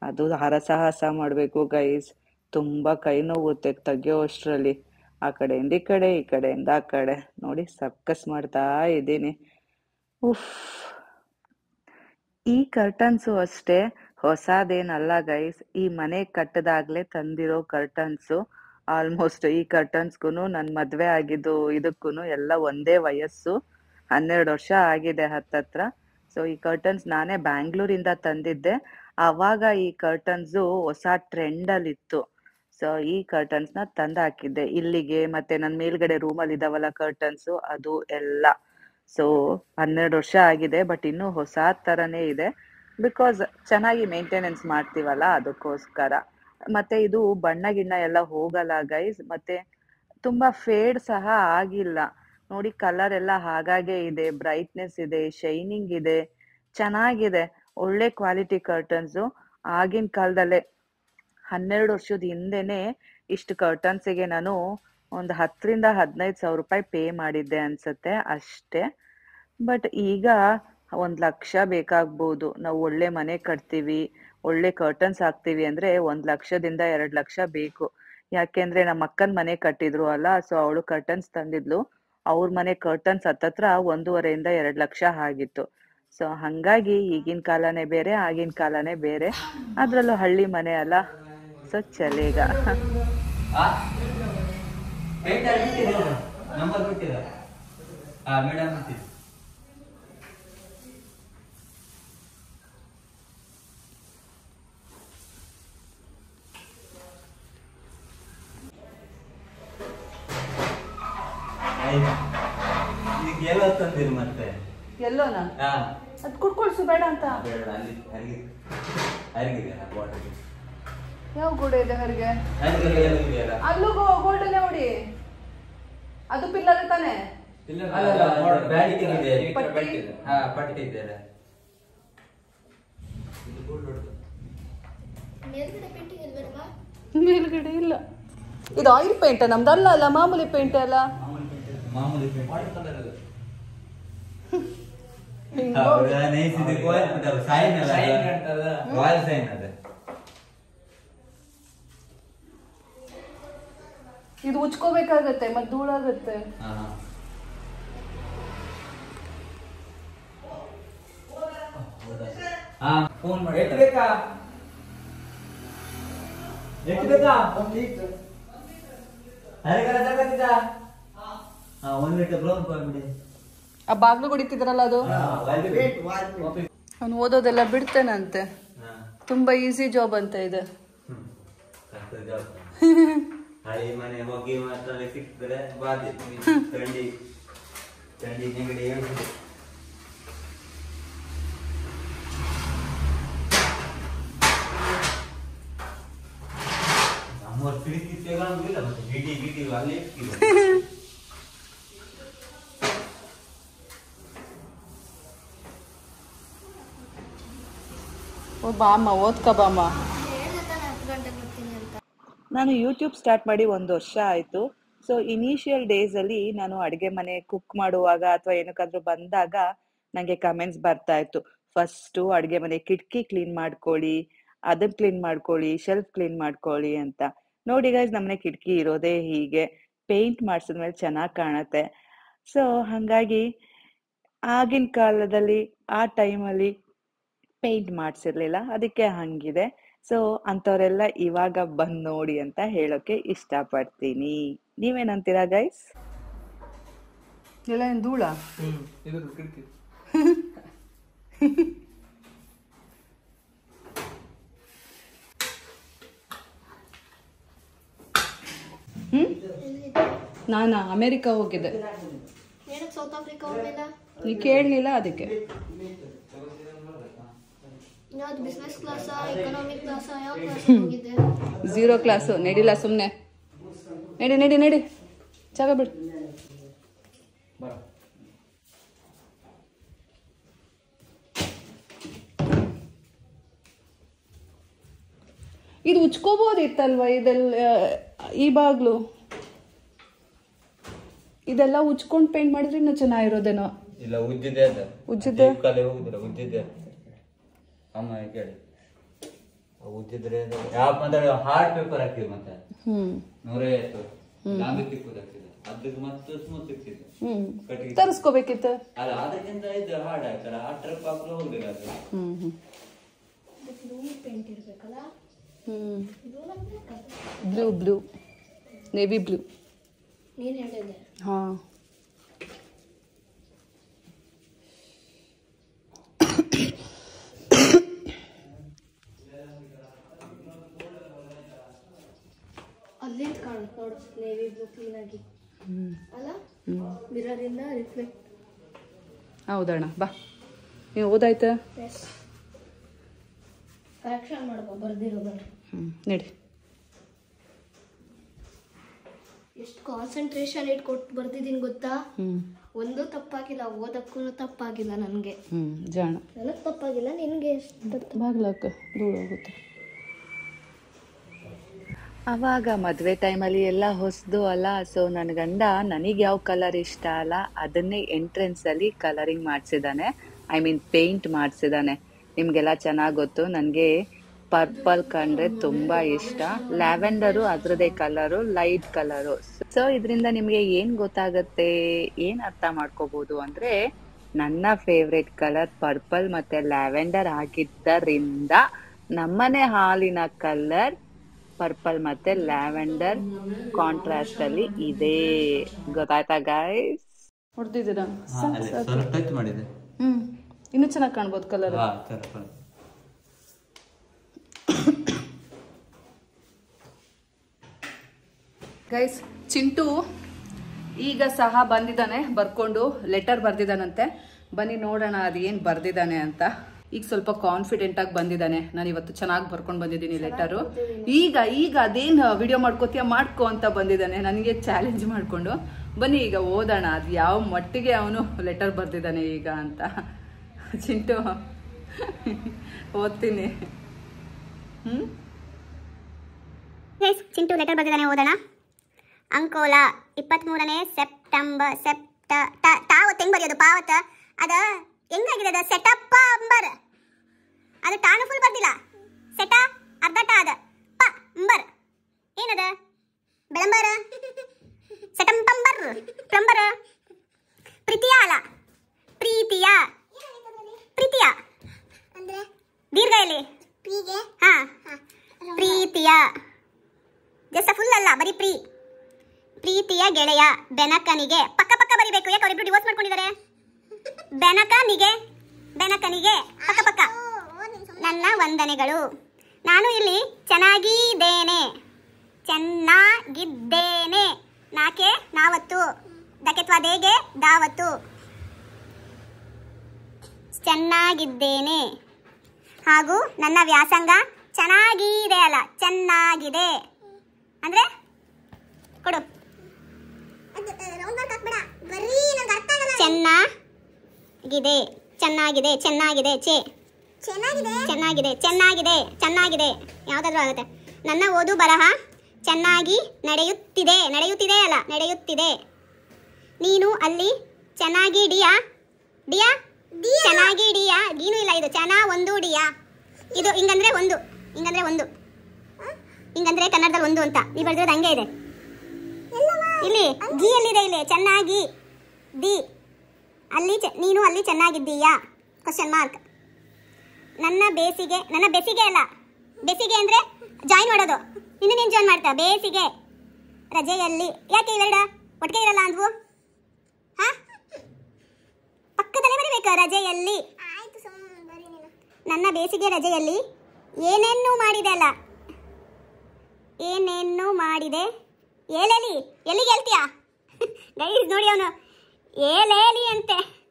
ಅದು ಹರಸಾಹಸ ಮಾಡಬೇಕು ಗೈಸ್ ತುಂಬ ಕೈ ನೋವುತ್ತೆ ತೆಗಿಯೋ ಅಷ್ಟರಲ್ಲಿ. ಆ ಕಡೆಯಿಂದ ಈ ಕಡೆ, ಈ ಕಡೆಯಿಂದ ಆ ಕಡೆ. ನೋಡಿ ಸಕ್ಕಸ್ ಮಾಡ್ತಾ ಇದ್ದೀನಿ. ಉಫ್ ಈ ಕರ್ಟನ್ಸು ಅಷ್ಟೇ ಹೊಸದೇನಲ್ಲ ಗೈಸ್ ಈ ಮನೆ ಕಟ್ಟದಾಗ್ಲೇ ತಂದಿರೋ ಕರ್ಟನ್ಸು ಆಲ್ಮೋಸ್ಟ್ ಈ ಕರ್ಟನ್ಸ್ಗೂ ನನ್ನ ಮದುವೆ ಆಗಿದ್ದು ಇದಕ್ಕೂ ಎಲ್ಲ ಒಂದೇ ವಯಸ್ಸು. ಹನ್ನೆರಡು ವರ್ಷ ಆಗಿದೆ ಹತ್ತತ್ರ. ಸೊ ಈ ಕರ್ಟನ್ಸ್ ನಾನೇ ಬ್ಯಾಂಗ್ಳೂರಿಂದ ತಂದಿದ್ದೆ. ಅವಾಗ ಈ ಕರ್ಟನ್ಸ್ ಹೊಸ ಟ್ರೆಂಡಲ್ಲಿ ಇತ್ತು. ಸೊ ಈ ಕರ್ಟನ್ಸ್ನ ತಂದ ಹಾಕಿದ್ದೆ. ಇಲ್ಲಿಗೆ ಮತ್ತೆ ನನ್ನ ಮೇಲ್ಗಡೆ ರೂಮ್ ಅಲ್ಲಿ ಇದಾವಲ್ಲ ಕರ್ಟನ್ಸ್ ಅದು ಎಲ್ಲ. ಸೊ ಹನ್ನೆರಡು ವರ್ಷ ಆಗಿದೆ ಬಟ್ ಇನ್ನೂ ಹೊಸ ತರನೇ ಇದೆ. ಬಿಕಾಸ್ ಚೆನ್ನಾಗಿ ಮೇಂಟೆನೆನ್ಸ್ ಮಾಡ್ತೀವಲ್ಲ, ಅದಕ್ಕೋಸ್ಕರ. ಮತ್ತೆ ಇದು ಬಣ್ಣ ಗಿಣ್ಣ ಎಲ್ಲ ಹೋಗಲ್ಲ ಗೈಸ್ ಮತ್ತೆ ತುಂಬಾ ಫೇಡ್ ಸಹ ಆಗಿಲ್ಲ. ನೋಡಿ ಕಲರ್ ಎಲ್ಲ ಹಾಗಾಗೆ ಇದೆ ಬ್ರೈಟ್ನೆಸ್ ಇದೆ ಶೈನಿಂಗ್ ಇದೆ, ಚೆನ್ನಾಗಿದೆ. ಒಳ್ಳೆ ಕ್ವಾಲಿಟಿ ಕರ್ಟನ್ಸು ಆಗಿನ ಕಾಲದಲ್ಲೇ ಹನ್ನೆರಡು ವರ್ಷದ ಹಿಂದೆನೆ ಇಷ್ಟು ಕರ್ಟನ್ಸಿಗೆ ನಾನು ಒಂದು ಹತ್ತರಿಂದ ಹದಿನೈದು ಸಾವಿರ ರೂಪಾಯಿ ಪೇ ಮಾಡಿದ್ದೆ ಅನ್ಸುತ್ತೆ ಅಷ್ಟೇ. ಬಟ್ ಈಗ ಒಂದು ಲಕ್ಷ ಬೇಕಾಗ್ಬೋದು. ನಾವು ಒಳ್ಳೆ ಮನೆ ಕಟ್ತೀವಿ, ಒಳ್ಳೆ ಕರ್ಟನ್ಸ್ ಹಾಕ್ತೀವಿ ಅಂದ್ರೆ ಒಂದು ಲಕ್ಷದಿಂದ ಎರಡು ಲಕ್ಷ ಬೇಕು. ಯಾಕೆಂದ್ರೆ ನಮ್ಮ ಅಕ್ಕನ ಮನೆ ಕಟ್ಟಿದ್ರು ಅಲ್ಲ ಸೊ ಅವಳು ಕರ್ಟನ್ಸ್ ತಂದಿದ್ಲು. ಅವ್ರ ಮನೆ ಕರ್ಟನ್ಸ್ ಹತ್ತತ್ರ ಒಂದೂವರೆಯಿಂದ ಎರಡು ಲಕ್ಷ ಆಗಿತ್ತು. ಸೊ ಹಂಗಾಗಿ ಈಗಿನ ಕಾಲನೇ ಬೇರೆ, ಆಗಿನ ಕಾಲನೇ ಬೇರೆ. ಅದರಲ್ಲೂ ಹಳ್ಳಿ ಮನೆ ಅಲ್ಲ. ಸೊ ಹಾ ಮೇಡಮ್ ಆಯ್ತು. ಇದಕ್ಕೆ ಎಲ್ಲ ತಂದಿರಿ ಮತ್ತೆ? ಎಲ್ಲೋನ? ಹಾ. ಅದ್ ಕುಡ್ಕೊಳ್ಸು ಬೇಡ ಅಂತ. ಬೇಡ ಅಲ್ಲಿ ಬಾಟಲ್ ಯಾವ ಗೋಡೆ ಇದೆ ಹರಿಗೆ? ಅಲ್ಲೂ ಗೋಲ್ಡಲ್ಲೇ ನೋಡಿ. ಅದು ಪಿಲ್ಲರ್ ತಾನೆ? ಪಟ್ಟಿ? ಇದು. ಗೋಲ್ಡ್ ಮೇಲ್ಗಡೆ ಇಲ್ಲ. ಇದು ಆಯಿಲ್ ಪೇಂಟ್ ನಮ್ದಲ್ಲ ಅಲ್ಲ ಮಾಮೂಲಿ ಪೇಂಟ್ ಅಲ್ಲ ಮಾಮೂಲಿ ಪೇಂಟ್ ಹೌದಾ ನೈಸ್ ಇದು ಗೋಲ್ ಸೈನ್ ಅಲ್ಲ ರಾಯಲ್ ಸೈನ್ ಅದ ಇದು ಉಚ್ಕೋಬೇಕಾಗತ್ತೆ ಮತ್ತೆ ಧೂಳಾಗತ್ತೆ ಹಾ ಹಾ ಹಾ ಫೋನ್ ಮಾಡಿ ಎಷ್ಟು ಬೇಕಾ ಎಷ್ಟು ಬೇಕಾ ಹರಿಗರ ತಗೋತಿದ್ದ ಹಾ ಒಂದ್ ಬಿಡಿ. ಆ ಬಾಗ್ಲು ಹೊಡಿತಿದ್ರಲ್ಲ ಅದು? ಅವ್ನು ಓದೋದೆಲ್ಲ ಬಿಡ್ತೇನಂತೆ. ತುಂಬಾ ಈಸಿ ಜಾಬ್ ಅಂತ ಇದೆ. ಹಳಿ ಮನೆ ಹೋಗಿ ಮಾತ್ರ ಸಿಕ್ಕಿದ್ರೆ ಬಾಧೆ. ಥಂಡಿ ಥಂಡಿ ನೆಗಡಿ ಹೇಳ್ಬಿಟ್ಟು ನಮ್ಮವ್ರು ಕಿಟಕಿ ತೆಗೊಳಂಗಿಲ್ಲ ಮತ್ತೆ ಗಿಡಿ ಗಿಡಿ ಅಲ್ಲೇ ಬಾಮ್ಮ ನಾನು ಯೂಟ್ಯೂಬ್ ಸ್ಟಾರ್ಟ್ ಮಾಡಿ ಒಂದು ವರ್ಷ ಆಯಿತು. ಸೊ ಇನಿಷಿಯಲ್ ಡೇಸಲ್ಲಿ ನಾನು ಅಡುಗೆ ಮನೆ ಕುಕ್ ಮಾಡುವಾಗ ಅಥವಾ ಏನಕ್ಕಾದ್ರೂ ಬಂದಾಗ ನನಗೆ ಕಮೆಂಟ್ಸ್ ಬರ್ತಾ ಇತ್ತು. ಫಸ್ಟು ಅಡುಗೆ ಮನೆ ಕಿಟಕಿ ಕ್ಲೀನ್ ಮಾಡ್ಕೊಳ್ಳಿ ಅದನ್ನ ಕ್ಲೀನ್ ಮಾಡ್ಕೊಳ್ಳಿ ಶೆಲ್ಫ್ ಕ್ಲೀನ್ ಮಾಡ್ಕೊಳ್ಳಿ ಅಂತ. ನೋಡಿ ಗೈಸ್ ನಮ್ಮನೆ ಕಿಟಕಿ ಇರೋದೇ ಹೀಗೆ. ಪೇಂಟ್ ಮಾಡಿಸಿದ್ಮೇಲೆ ಚೆನ್ನಾಗಿ ಕಾಣುತ್ತೆ. ಸೊ ಹಾಗಾಗಿ ಆಗಿನ ಕಾಲದಲ್ಲಿ, ಆ ಟೈಮಲ್ಲಿ ಪೇಂಟ್ ಮಾಡಿಸಿರ್ಲಿಲ್ಲ ಅದಕ್ಕೆ ಹಂಗಿದೆ. ಸೊ ಅಂಥವರೆಲ್ಲ ಇವಾಗ ಬಂದ್ ನೋಡಿ ಅಂತ ಹೇಳೋಕೆ ಇಷ್ಟಪಡ್ತೀನಿ. ನೀವೇನಂತೀರಾ ಗೈಸ್ ಎಲ್ಲ ಏನು ಧೂಳ? ಹ್ಮ್ ನಾನು ಅಮೇರಿಕಾ ಹೋಗಿದ್ದೆ. ಏನಕ್ಕೆ ಸೌತ್ ಆಫ್ರಿಕಾ ಹೋಗಿಲ್ಲ ನೀ ಕೇಳಲಿಲ್ಲ ಅದಕ್ಕೆ. ಬಿಸ್ನೆಸ್ ಕ್ಲಾಸಾ ಎಕನಾಮಿಕ್ ಕ್ಲಾಸಾ ಯಾವ ಕ್ಲಾಸ್ ಹೋಗಿದ್ದೆ? ಝೀರೋ ಕ್ಲಾಸು ನಡಿಲ್ಲ ಸುಮ್ಮನೆ ನಡಿ ನಡಿ ನಡಿ. ಜಾಗ ಬಿಡು. ಇದು ಉಚ್ಕೋಬೋದಿತ್ತಲ್ವ ಇದೆಲ್ಲ ಈ ಬಾಗ್ಲು? ಇದೆಲ್ಲ ಉಚ್ಕೊಂಡು ಪೇಂಟ್ ಮಾಡಿದ್ರೆ ಇನ್ನೂ ಚೆನ್ನಾಗಿರೋದೇನೋ? ಇಲ್ಲ ಉಜ್ಜಿದೆ ಅದ ಉಜ್ಜಿದೆ? ಅಮ್ಮ ಕೇಳಿ. ಉದ್ದಿದ್ರೆ ಯಾವ ಮಾತಾಡ? ಹಾರ್ಡ್ ಪೇಪರ್ ಹಾಕಿದ್ ಮತ್ತೆ. ಹ್ಮ್. ನೂರೈವತ್ತು. ಲಾಂಬಿ ತಿಕ್ಕುದು ಹಾಕಿದೆ ಅದಕ್ಕೆ ಮತ್ತೆ ಸ್ಮೂತ್ ಹ್ಮ್. ಕಟ್ಟಿಗೆ. ತರಿಸ್ಕೋಬೇಕಿತ್ತು? ಅಲ್ಲ ಅದಕ್ಕಿಂತ ಇದು ಹಾರ್ಡ್ ಹಾಕ್ತಾರೆ ಆ ಟ್ರಿಪ್ ಹಾಕಲು ಅದು. ಬ್ಲೂ ಪೇಂಟ್ ಇರ್ಬೇಕಲ್ಲ? ಹ್ಮ್. ಬ್ಲೂ ಬೇಕಲ್ಲ ಬ್ಲೂ ಬ್ಲೂ. ನೇವಿ ಬ್ಲೂ ನೀನು ಹೇಳಿದೆ ಹಾ. ಅಲ್ಲಿಂದ ಕಾಣುತ್ತೆ ನೋಡು ನೇವಿ ಬ್ಲೂ ಕ್ಲೀನ್ ಆಗಿ ಅಲ್ಲ? ಮಿರರ್ ಇಂದ ರಿಫ್ಲೆಕ್ಟ್ ಹೌದಣ್ಣ ಬಾ. ನೀವು ಓದಾಯ್ತಾ? ಕರೆಕ್ಷನ್ ಮಾಡ್ಕೊ ಬರ್ದಿರೋದನ್ನ ಹ್ಞೂ ನಡಿ. ಎಷ್ಟು ಕಾನ್ಸಂಟ್ರೇಷನ್ ಇಟ್ಕೊಟ್ಟು ಬರ್ದಿದ್ದೀನಿ ಗೊತ್ತಾ? ಒಂದು ತಪ್ಪಾಗಿಲ್ಲ ಓದಕ್ಕೂ ತಪ್ಪಾಗಿಲ್ಲ ನನಗೆ. ಹ್ಞೂ ಜಾಣ. ನನಗೆ ತಪ್ಪಾಗಿಲ್ಲ ನಿನಗೆ ಎಷ್ಟು ಬಾಗ್ಲಾಕ ದೂರ ಹೋಗುತ್ತೆ. ಅವಾಗ ಮದುವೆ ಟೈಮಲ್ಲಿ ಎಲ್ಲ ಹೊಸದು ಅಲ್ಲ ಸೊ ನನ್ನ ಗಂಡ ನನಗೆ ಯಾವ ಕಲರ್ ಇಷ್ಟ ಅಲ್ಲ, ಅದನ್ನೇ ಎಂಟ್ರೆನ್ಸಲ್ಲಿ ಕಲರಿಂಗ್ ಮಾಡಿಸಿದ್ದಾನೆ ಐ ಮೀನ್ ಪೇಂಟ್ ಮಾಡಿಸಿದ್ದಾನೆ ನಿಮಗೆಲ್ಲ ಚೆನ್ನಾಗಿ ಗೊತ್ತು, ನನಗೆ ಪರ್ಪಲ್ ಕಂಡ್ರೆ ತುಂಬ ಇಷ್ಟ. ಲ್ಯಾವೆಂಡರು ಅದರದೇ ಕಲರು ಲೈಟ್ ಕಲರು ಸೊ ಇದರಿಂದ ನಿಮಗೆ ಏನು ಗೊತ್ತಾಗುತ್ತೆ, ಏನು ಅರ್ಥ ಮಾಡ್ಕೋಬೋದು ಅಂದರೆ, ನನ್ನ ಫೇವ್ರೆಟ್ ಕಲರ್ ಪರ್ಪಲ್ ಮತ್ತು ಲ್ಯಾವೆಂಡರ್ ಆಗಿದ್ದರಿಂದ ನಮ್ಮನೆ ಹಾಲಿನ ಕಲರ್ ಪರ್ಪಲ್ ಮತ್ತೆ ಲ್ಯಾವೆಂಡರ್ ಕಾಂಟ್ರಾಸ್ಟ್ ಅಲ್ಲಿ ಇದೆ. ಗೊತ್ತಾಯ್ತಾ ಗೈಸ್ ಹೊಡೆದಿದ್ದೀರಾ? ಹಾ, ಅಲ್ಲೇ ಸ್ವಲ್ಪ ಟಚ್ ಮಾಡಿದೆ. ಹ್ಞೂ ಇನ್ನೂ ಚೆನ್ನಾಗಿ ಕಾಣ್ಬೋದು ಕಲರ್ ಗೈಸ್ ಚಿಂಟು ಈಗ ಸಹ ಬಂದಿದ್ದಾನೆ ಬರ್ಕೊಂಡು ಲೆಟರ್ ಬರ್ದಿದ್ದಾನಂತೆ. ಬನ್ನಿ ನೋಡೋಣ ಅದು ಏನು ಬರ್ದಿದ್ದಾನೆ ಅಂತ. ಈಗ ಸ್ವಲ್ಪ ಕಾನ್ಫಿಡೆಂಟ್ ಆಗಿ ಬಂದಿದ್ದಾನೆ. ನಾನು ಇವತ್ತು ಚೆನ್ನಾಗಿ ಬರ್ಕೊಂಡು ಬಂದಿದ್ದೀನಿ ಲೆಟರು ಈಗ ಈಗ ಅದೇನು ವಿಡಿಯೋ ಮಾಡ್ಕೋತೀಯ ಮಾಡ್ಕೋ ಅಂತ ಬಂದಿದ್ದಾನೆ. ನನಗೆ ಚಾಲೆಂಜ್ ಮಾಡಿಕೊಂಡು ಬನ್ನಿ ಈಗ ಓದೋಣ. ಅದು ಯಾವ ಮಟ್ಟಿಗೆ ಅವನು ಲೆಟರ್ ಬರ್ದಿದ್ದಾನೆ ಈಗ ಅಂತ. ಚಿಂಟು ಓದ್ತೀನಿ. ಹ್ಞೂ ಗೈಸ್ ಚಿಂಟು ಲೆಟರ್ ಬರ್ದಿದ್ದಾನೆ ಓದೋಣ. ಅಂಕೋಲ ಇಪ್ಪತ್ತ್ಮೂರನೇ ಸೆಪ್ಟೆಂಬರ್ ಸೆಪ್ಟ ತಾವತ್ ಹೆಂಗ್ ಬರೆಯೋದು? ಪಾವತ? ಅದ ಹೆಂಗಾಗಿದೆ ಅದ? ಸೆಟಪ್ಪ ಅಂಬರ್ ಅದು ಟಾನು ಫುಲ್ ಬರ್ದಿಲ್ಲ. ಸೆಟ? ಅರ್ಧ ಟಾ ಅದ. ಪ ಅಂಬರ್. ಏನದ? ಬೆಳಂಬರ? ಸೆಟಂಪಂಬರ್. ಪ್ರಂಬರ ಪ್ರೀತಿಯ ಅಲ್ಲ? ಪ್ರೀತಿಯ? ಪ್ರೀತಿಯ? ಅಂದ್ರೆ? ದೀರ್ಘ ಎಲ್ಲಿ? ಪ್ರೀಗೆ? ಹಾ. ಪ್ರೀತಿಯ? ಜಸ ಫುಲ್ ಅಲ್ಲ ಬರೀ ಪ್ರೀ. ಪ್ರೀತಿಯ ಗೆಳೆಯ ಬೆನಕನಿಗೆ. ಪಕ್ಕ ಪಕ್ಕ ಬರಿಬೇಕು. ಯಾಕೆ ಅವರಿಬ್ರು ಡಿವೋರ್ಸ್ ಮಾಡ್ಕೊಂಡಿದ್ದಾರೆ? ಬೆನಕನಿಗೆ? ಬೆನಕನಿಗೆ? ಪಕ್ಕ ಪಕ್ಕ. ನನ್ನ ವಂದನೆಗಳು. ನಾನು ಇಲ್ಲಿ ಚೆನ್ನಾಗಿದ್ದೇನೆ. ಚೆನ್ನಾಗಿದ್ದೇನೆ. ನಾಕೆ? ನಾವತ್ತು. ದಕೆತ್ವಾದೇಗೆ ದಾವತ್ತು. ಚೆನ್ನಾಗಿದ್ದೇನೆ. ಹಾಗೂ ನನ್ನ ವ್ಯಾಸಂಗ ಚೆನ್ನಾಗಿದೆ ಅಲ್ಲ. ಚೆನ್ನಾಗಿದೆ. ಅಂದ್ರೆ? ಕೊಡು. ಚೆನ್ನಾಗಿದೆ ಚೆನ್ನಾಗಿದೆ ಚೆನ್ನಾಗಿದೆ ಚೇ ಚೆನ್ನಾಗಿದೆ. ಚೆನ್ನಾಗಿದೆ ಚೆನ್ನಾಗಿದೆ ಚೆನ್ನಾಗಿದೆ. ಯಾವ್ದಾದ್ರು ಆಗುತ್ತೆ. ನನ್ನ ಓದು ಬರಹ ಚೆನ್ನಾಗಿ ನಡೆಯುತ್ತಿದೆ ನಡೆಯುತ್ತಿದೆ ಅಲ್ಲ ನಡೆಯುತ್ತಿದೆ. ನೀನು ಅಲ್ಲಿ ಚೆನ್ನಾಗಿ ಡಿಯಾ ಡಿಯಾ ಚೆನ್ನಾಗಿ ಡಿಯಾ ಗೀನು ಇಲ್ಲ ಇದು ಚೆನ್ನ ಒಂದು ಡಿಯಾ ಇದು ಹಿಂಗಂದ್ರೆ ಒಂದು ಹಿಂಗಂದ್ರೆ ಒಂದು. ಹಿಂಗಂದ್ರೆ ಕನ್ನಡದಲ್ಲಿ ಒಂದು ಅಂತ. ನೀವು ಬರ್ದಿರೋದು ಹಂಗೆ ಇದೆ. ಇಲ್ಲಿ ಗಿ ಎಲ್ಲಿದೆ ಇಲ್ಲಿ ಚೆನ್ನಾಗಿ. ದಿ. ಅಲ್ಲಿ ನೀನು ಅಲ್ಲಿ ಚೆನ್ನಾಗಿದ್ದೀಯಾ? ಕ್ವಶನ್ ಮಾರ್ಕ್ ನನ್ನ ಬೇಸಿಗೆ ನನ್ನ ಬೆಸಿಗೆ ಅಲ್ಲ. ಬೆಸಿಗೆ ಅಂದ್ರೆ ಜಾಯಿನ್ ಮಾಡೋದು. ನಿನ್ನ ನೀನು ಜಾಯಿನ್ ಮಾಡ್ತಾ ಬೇಸಿಗೆ. ರಜೆಯಲ್ಲಿ. ಯಾಕೆ ಇವೆರಡ ಒಟ್ಟಿಗೆ ಇರಲ್ಲ ಅಂದ್ವು? ಹಾ? ಪಕ್ಕದಲ್ಲೇ ಬರಬೇಕು ರಜೆಯಲ್ಲಿ? ನನ್ನ ಬೇಸಿಗೆ ರಜೆಯಲ್ಲಿ ಏನೇನು ಮಾಡಿದೆ ಅಲ್ಲ. ಏನೇನು ಮಾಡಿದೆ? ಏಲೇಲಿ ಎಲ್ಲಿಗೆ ಹೇಳ್ತೀಯಾ? ಗೈಸ್ ನೋಡಿ ಅವನು. ಏಲೇಲಿ ಅಂತೆ.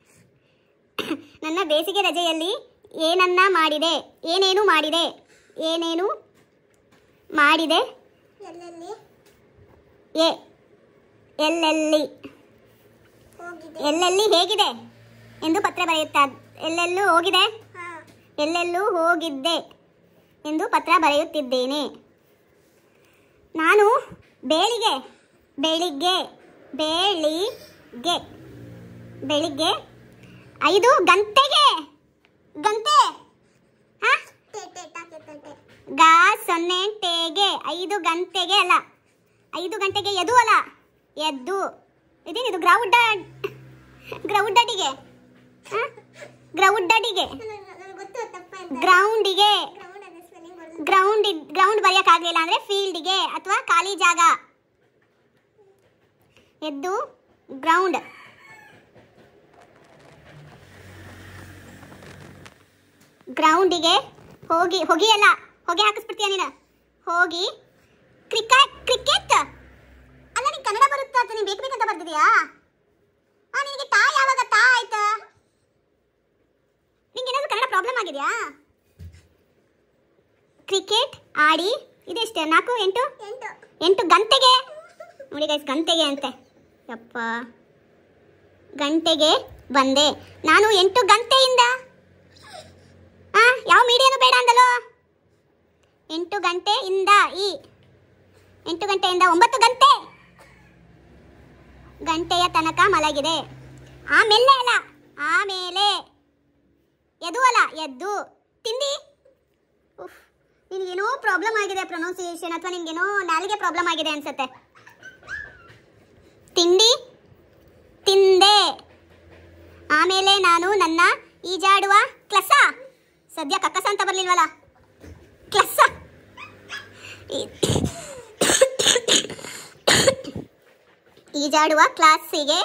ನನ್ನ ಬೇಸಿಗೆ ರಜೆಯಲ್ಲಿ ಏನನ್ನ ಮಾಡಿದೆ? ಏನೇನು ಮಾಡಿದೆ? ಏನೇನು ಮಾಡಿದೆ? ಎ ಎಲ್ಲೆಲ್ಲಿ? ಎಲ್ಲೆಲ್ಲಿ ಹೇಗಿದೆ? ಎಂದು ಪತ್ರ ಬರೆಯುತ್ತಾ ಎಲ್ಲೆಲ್ಲೂ ಹೋಗಿದೆ? ಎಲ್ಲೆಲ್ಲೂ ಹೋಗಿದ್ದೆ ಎಂದು ಪತ್ರ ಬರೆಯುತ್ತಿದ್ದೇನೆ. ನಾನು ಬೇಳಿಗೆ ಬೆಳಿಗ್ಗೆ ಬೇಳಿಗೆ ಬೆಳಿಗ್ಗೆ ಐದು ಗಂಟೆಗೆ ಹಾ? ಗಾ ಸೊನ್ನೆ ಟೇಗೆ, ಐದು ಗಂಟೆಗೆ ಅಲ್ಲ. ಐದು ಗಂಟೆಗೆ ಎದು ಅಲ್ಲ? ಎದ್ದು. ಇದೇನಿದು ಗ್ರೌಡ್ ಗ್ರೌಡ್ ಅಡಿಗೆ? ಗ್ರೌಡ್ ಅಡಿಗೆ. ಗ್ರೌಂಡಿಗೆ. ಗ್ರೌಂಡ್ ಗ್ರೌಂಡ್ ಬರೆಯಕ್ಕಾಗಲಿಲ್ಲ ಅಂದ್ರೆ ಫೀಲ್ಡಿಗೆ ಅಥವಾ ಖಾಲಿ ಜಾಗ. ಎದ್ದು, ಗ್ರೌಂಡ್. ಗ್ರೌಂಡಿಗೆ ಹೋಗಿ ಹೋಗಿ ಅಲ್ಲ ಹೊಗೆ ಹಾಕಿಸ್ಬಿಡ್ತೀಯ ನೀನು? ಹೋಗಿ ಕ್ರಿಕೆಟ್ ಕ್ರಿಕೆಟ್ ಅಲ್ಲ ನೀನು ಕನ್ನಡ ಬರುತ್ತಾ? ಅಂತ ನೀನು ಬೇಕು ಬೇಕಂತ ಬರ್ದಿದ್ಯಾ? ಆ ನಿನಗೆ ತಾ ಯಾವಾಗ ತಾ ಆಯ್ತ? ನಿಂಗೆ ಏನಾದ್ರು ಕನ್ನಡ ಪ್ರಾಬ್ಲಮ್ ಆಗಿದೆಯಾ? ಕ್ರಿಕೆಟ್ ಆಡಿ ಇದೆಷ್ಟೇ? ನಾಲ್ಕು ಎಂಟು? ಎಂಟು. ಗಂಟೆಗೆ? ನೋಡಿ ಗೈಸ್ ಗಂಟೆಗೆ ಅಂತೆ. ಯಪ್ಪ. ಗಂಟೆಗೆ ಬಂದೆ. ನಾನು ಎಂಟು ಗಂಟೆಯಿಂದ ಆ, ಯಾವ ಮೀಡಿಯಾನು ಬೇಡ ಅಂದಲೋ ಎಂಟು ಗಂಟೆಯಿಂದ ಈ ಎಂಟು ಗಂಟೆಯಿಂದ ಒಂಬತ್ತು ಗಂಟೆ ಗಂಟೆಯ ತನಕ ಮಲಗಿದೆ. ಆಮೇಲೆ ಅಲ್ಲ ಆಮೇಲೆ ಎದು ಅಲ್ಲ, ಎದ್ದು. ತಿಂದಿ ಉಫ್, ನಿನಗೇನೋ ಪ್ರಾಬ್ಲಮ್ ಆಗಿದೆ ಪ್ರೊನೌನ್ಸಿಯೇಷನ್ ಅಥವಾ ನಿನಗೇನೋ ನಾಲಿಗೆ ಪ್ರಾಬ್ಲಮ್ ಆಗಿದೆ ಅನ್ಸುತ್ತೆ. ತಿಂಡಿ? ತಿಂದೆ. ಆಮೇಲೆ ನಾನು ನನ್ನ ಈಜಾಡುವ ಕ್ಲಸ ಸದ್ಯ ಕಕ್ಕಸ ಅಂತ ಬರ್ಲಿಲ್ವಲ್ಲ? ಕ್ಲಸ್ಸ ಈಜಾಡುವ ಕ್ಲಾಸಿಗೆ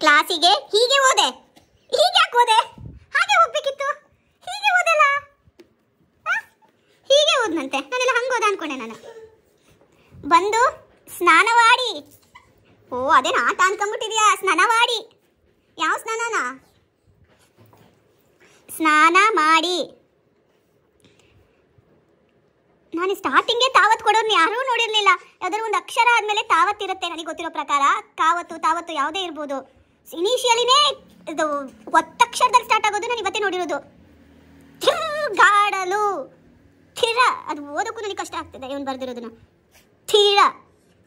ಕ್ಲಾಸಿಗೆ ಹೀಗೆ ಹೋದೆ ಹೀಗೆ ಯಾಕೆ ಹೋದೆ ಹಾಗೆ ಹೋಗ್ಬೇಕಿತ್ತು. ಹೀಗೆ ಹೋದಲ್ಲ ಹೀಗೆ ಹೋದ್ನಂತೆ ನಾನೆಲ್ಲ ಹಂಗೆ ಓದ ಅನ್ಕೊಂಡೆ ನಾನು. ಬಂದು ಸ್ನಾನವಾಡಿ. ಓ ಅದೇನ ಆಟ ಅನ್ಕೊಂಬಿಟ್ಟಿದ್ಯಾ ಸ್ನಾನವಾಡಿ. ಯಾವ ಸ್ನಾನನ? ಸ್ನಾನ ಮಾಡಿ. ನಾನು ಸ್ಟಾರ್ಟಿಂಗೇ ತಾವತ್ ಕೊಡೋರ್ನ ಯಾರೂ ನೋಡಿರ್ಲಿಲ್ಲ. ಯಾವ್ದಾದ್ರು ಒಂದು ಅಕ್ಷರ ಆದ್ಮೇಲೆ ತಾವತ್ ಇರುತ್ತೆ ನನಗೆ ಗೊತ್ತಿರೋ ಪ್ರಕಾರ. ಕಾವತ್ತು ತಾವತ್ತು ಯಾವುದೇ ಇರ್ಬೋದು. ಇನಿಷಿಯಲಿನೇ ಇದು ಒತ್ತಕ್ಷರದಲ್ಲಿ ಸ್ಟಾರ್ಟ್ ಆಗೋದು ನಾನು ಇವತ್ತೇ ನೋಡಿರೋದು. ಗಾಡಲು ಥಿರ ಅದು ಓದೋಕ್ಕೂ ನನಗೆ ಕಷ್ಟ ಆಗ್ತದೆ ಇವನು ಬರ್ದಿರೋದನ್ನ. ಥಿರ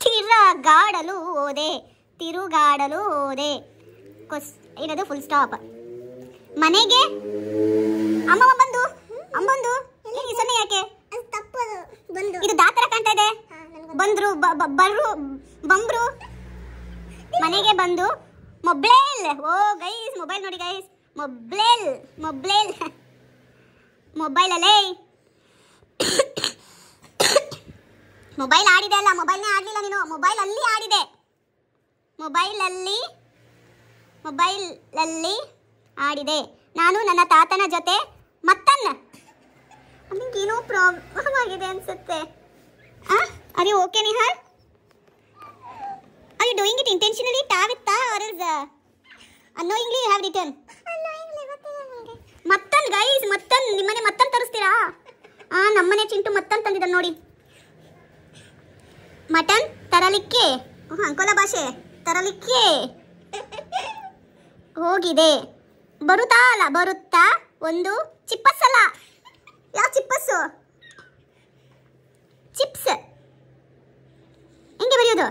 ಥಿರ ಗಾಡಲು ಓದೆ. ತಿರುಗಾಡಲು ಓದೆ. ಕೊಸ್ ಏನದು? ಫುಲ್ ಸ್ಟಾಪ್ ಮನೆಗೆ? ಅಮ್ಮ ಬಂದು. ಅಮ್ಮಂದು ಬಂದು. ಈ ಸೊನ್ನೆ ಯಾಕೆ? ಇದು ದಾತರ ಕಾಣ್ತಾ ಇದೆ. ಬಂದ್ರು ಬರ್ರು ಬಂಬ್ರು. ಮನೆಗೆ ಬಂದು ಮೊಬ್ಲೇಲ್. ಓ ಗೈಸ್ ಮೊಬೈಲ್ ನೋಡಿ ಗೈಸ್. ಮೊಬ್ಲೇಲ್ ಮೊಬ್ಲೇಲ್. ಮೊಬೈಲಲ್ಲೇ. ಮೊಬೈಲ್ ಆಡಿದೆ ಅಲ್ಲ ಮೊಬೈಲ್ನೇ ಆಡಲಿಲ್ಲ ನೀನು. ಮೊಬೈಲ್ ಅಲ್ಲಿ ಆಡಿದೆ. ಮೊಬೈಲಲ್ಲಿ ಮೊಬೈಲಲ್ಲಿ ಆಡಿದೆ. ನಾನು ನನ್ನ ತಾತನ ಜೊತೆ ಮತ್ತನ್ನ. ಏನೋ ಪ್ರಾಬ್ಲಮ್ ಆಗಿದೆ ಅನ್ಸುತ್ತೆ. ಅರೆ okay Nihal I you doing it intentionally ಟಾವಿತ್ತಾ are is annoyingly have return mutton guys mutton ನಿಮ್ಮನೆ ಮತ್ತನ್ ತರಿಸ್ತೀರಾ? ಆ ನಮ್ಮನೆ ಚಿಂಟು ಮತ್ತನ್ ತಂದಿದ್ದಾನೆ ನೋಡಿ. ಮಟನ್ ತರಲಿಕ್ಕೆ ಅಂಕೋಲ ಭಾಷೆ ತರಲಿಕ್ಕೆ ಹೋಗಿದೆ. ಬರುತ್ತಾ? ಅಲ್ಲ ಬರುತ್ತಾ? ಒಂದು ಚಿಪ್ಪಸ್ ಅಲ್ಲ. ಯಾವ ಚಿಪ್ಪಸ್ಸು? ಚಿಪ್ಸ್. ಹೆಂಗೆ ಬರೆಯೋದು?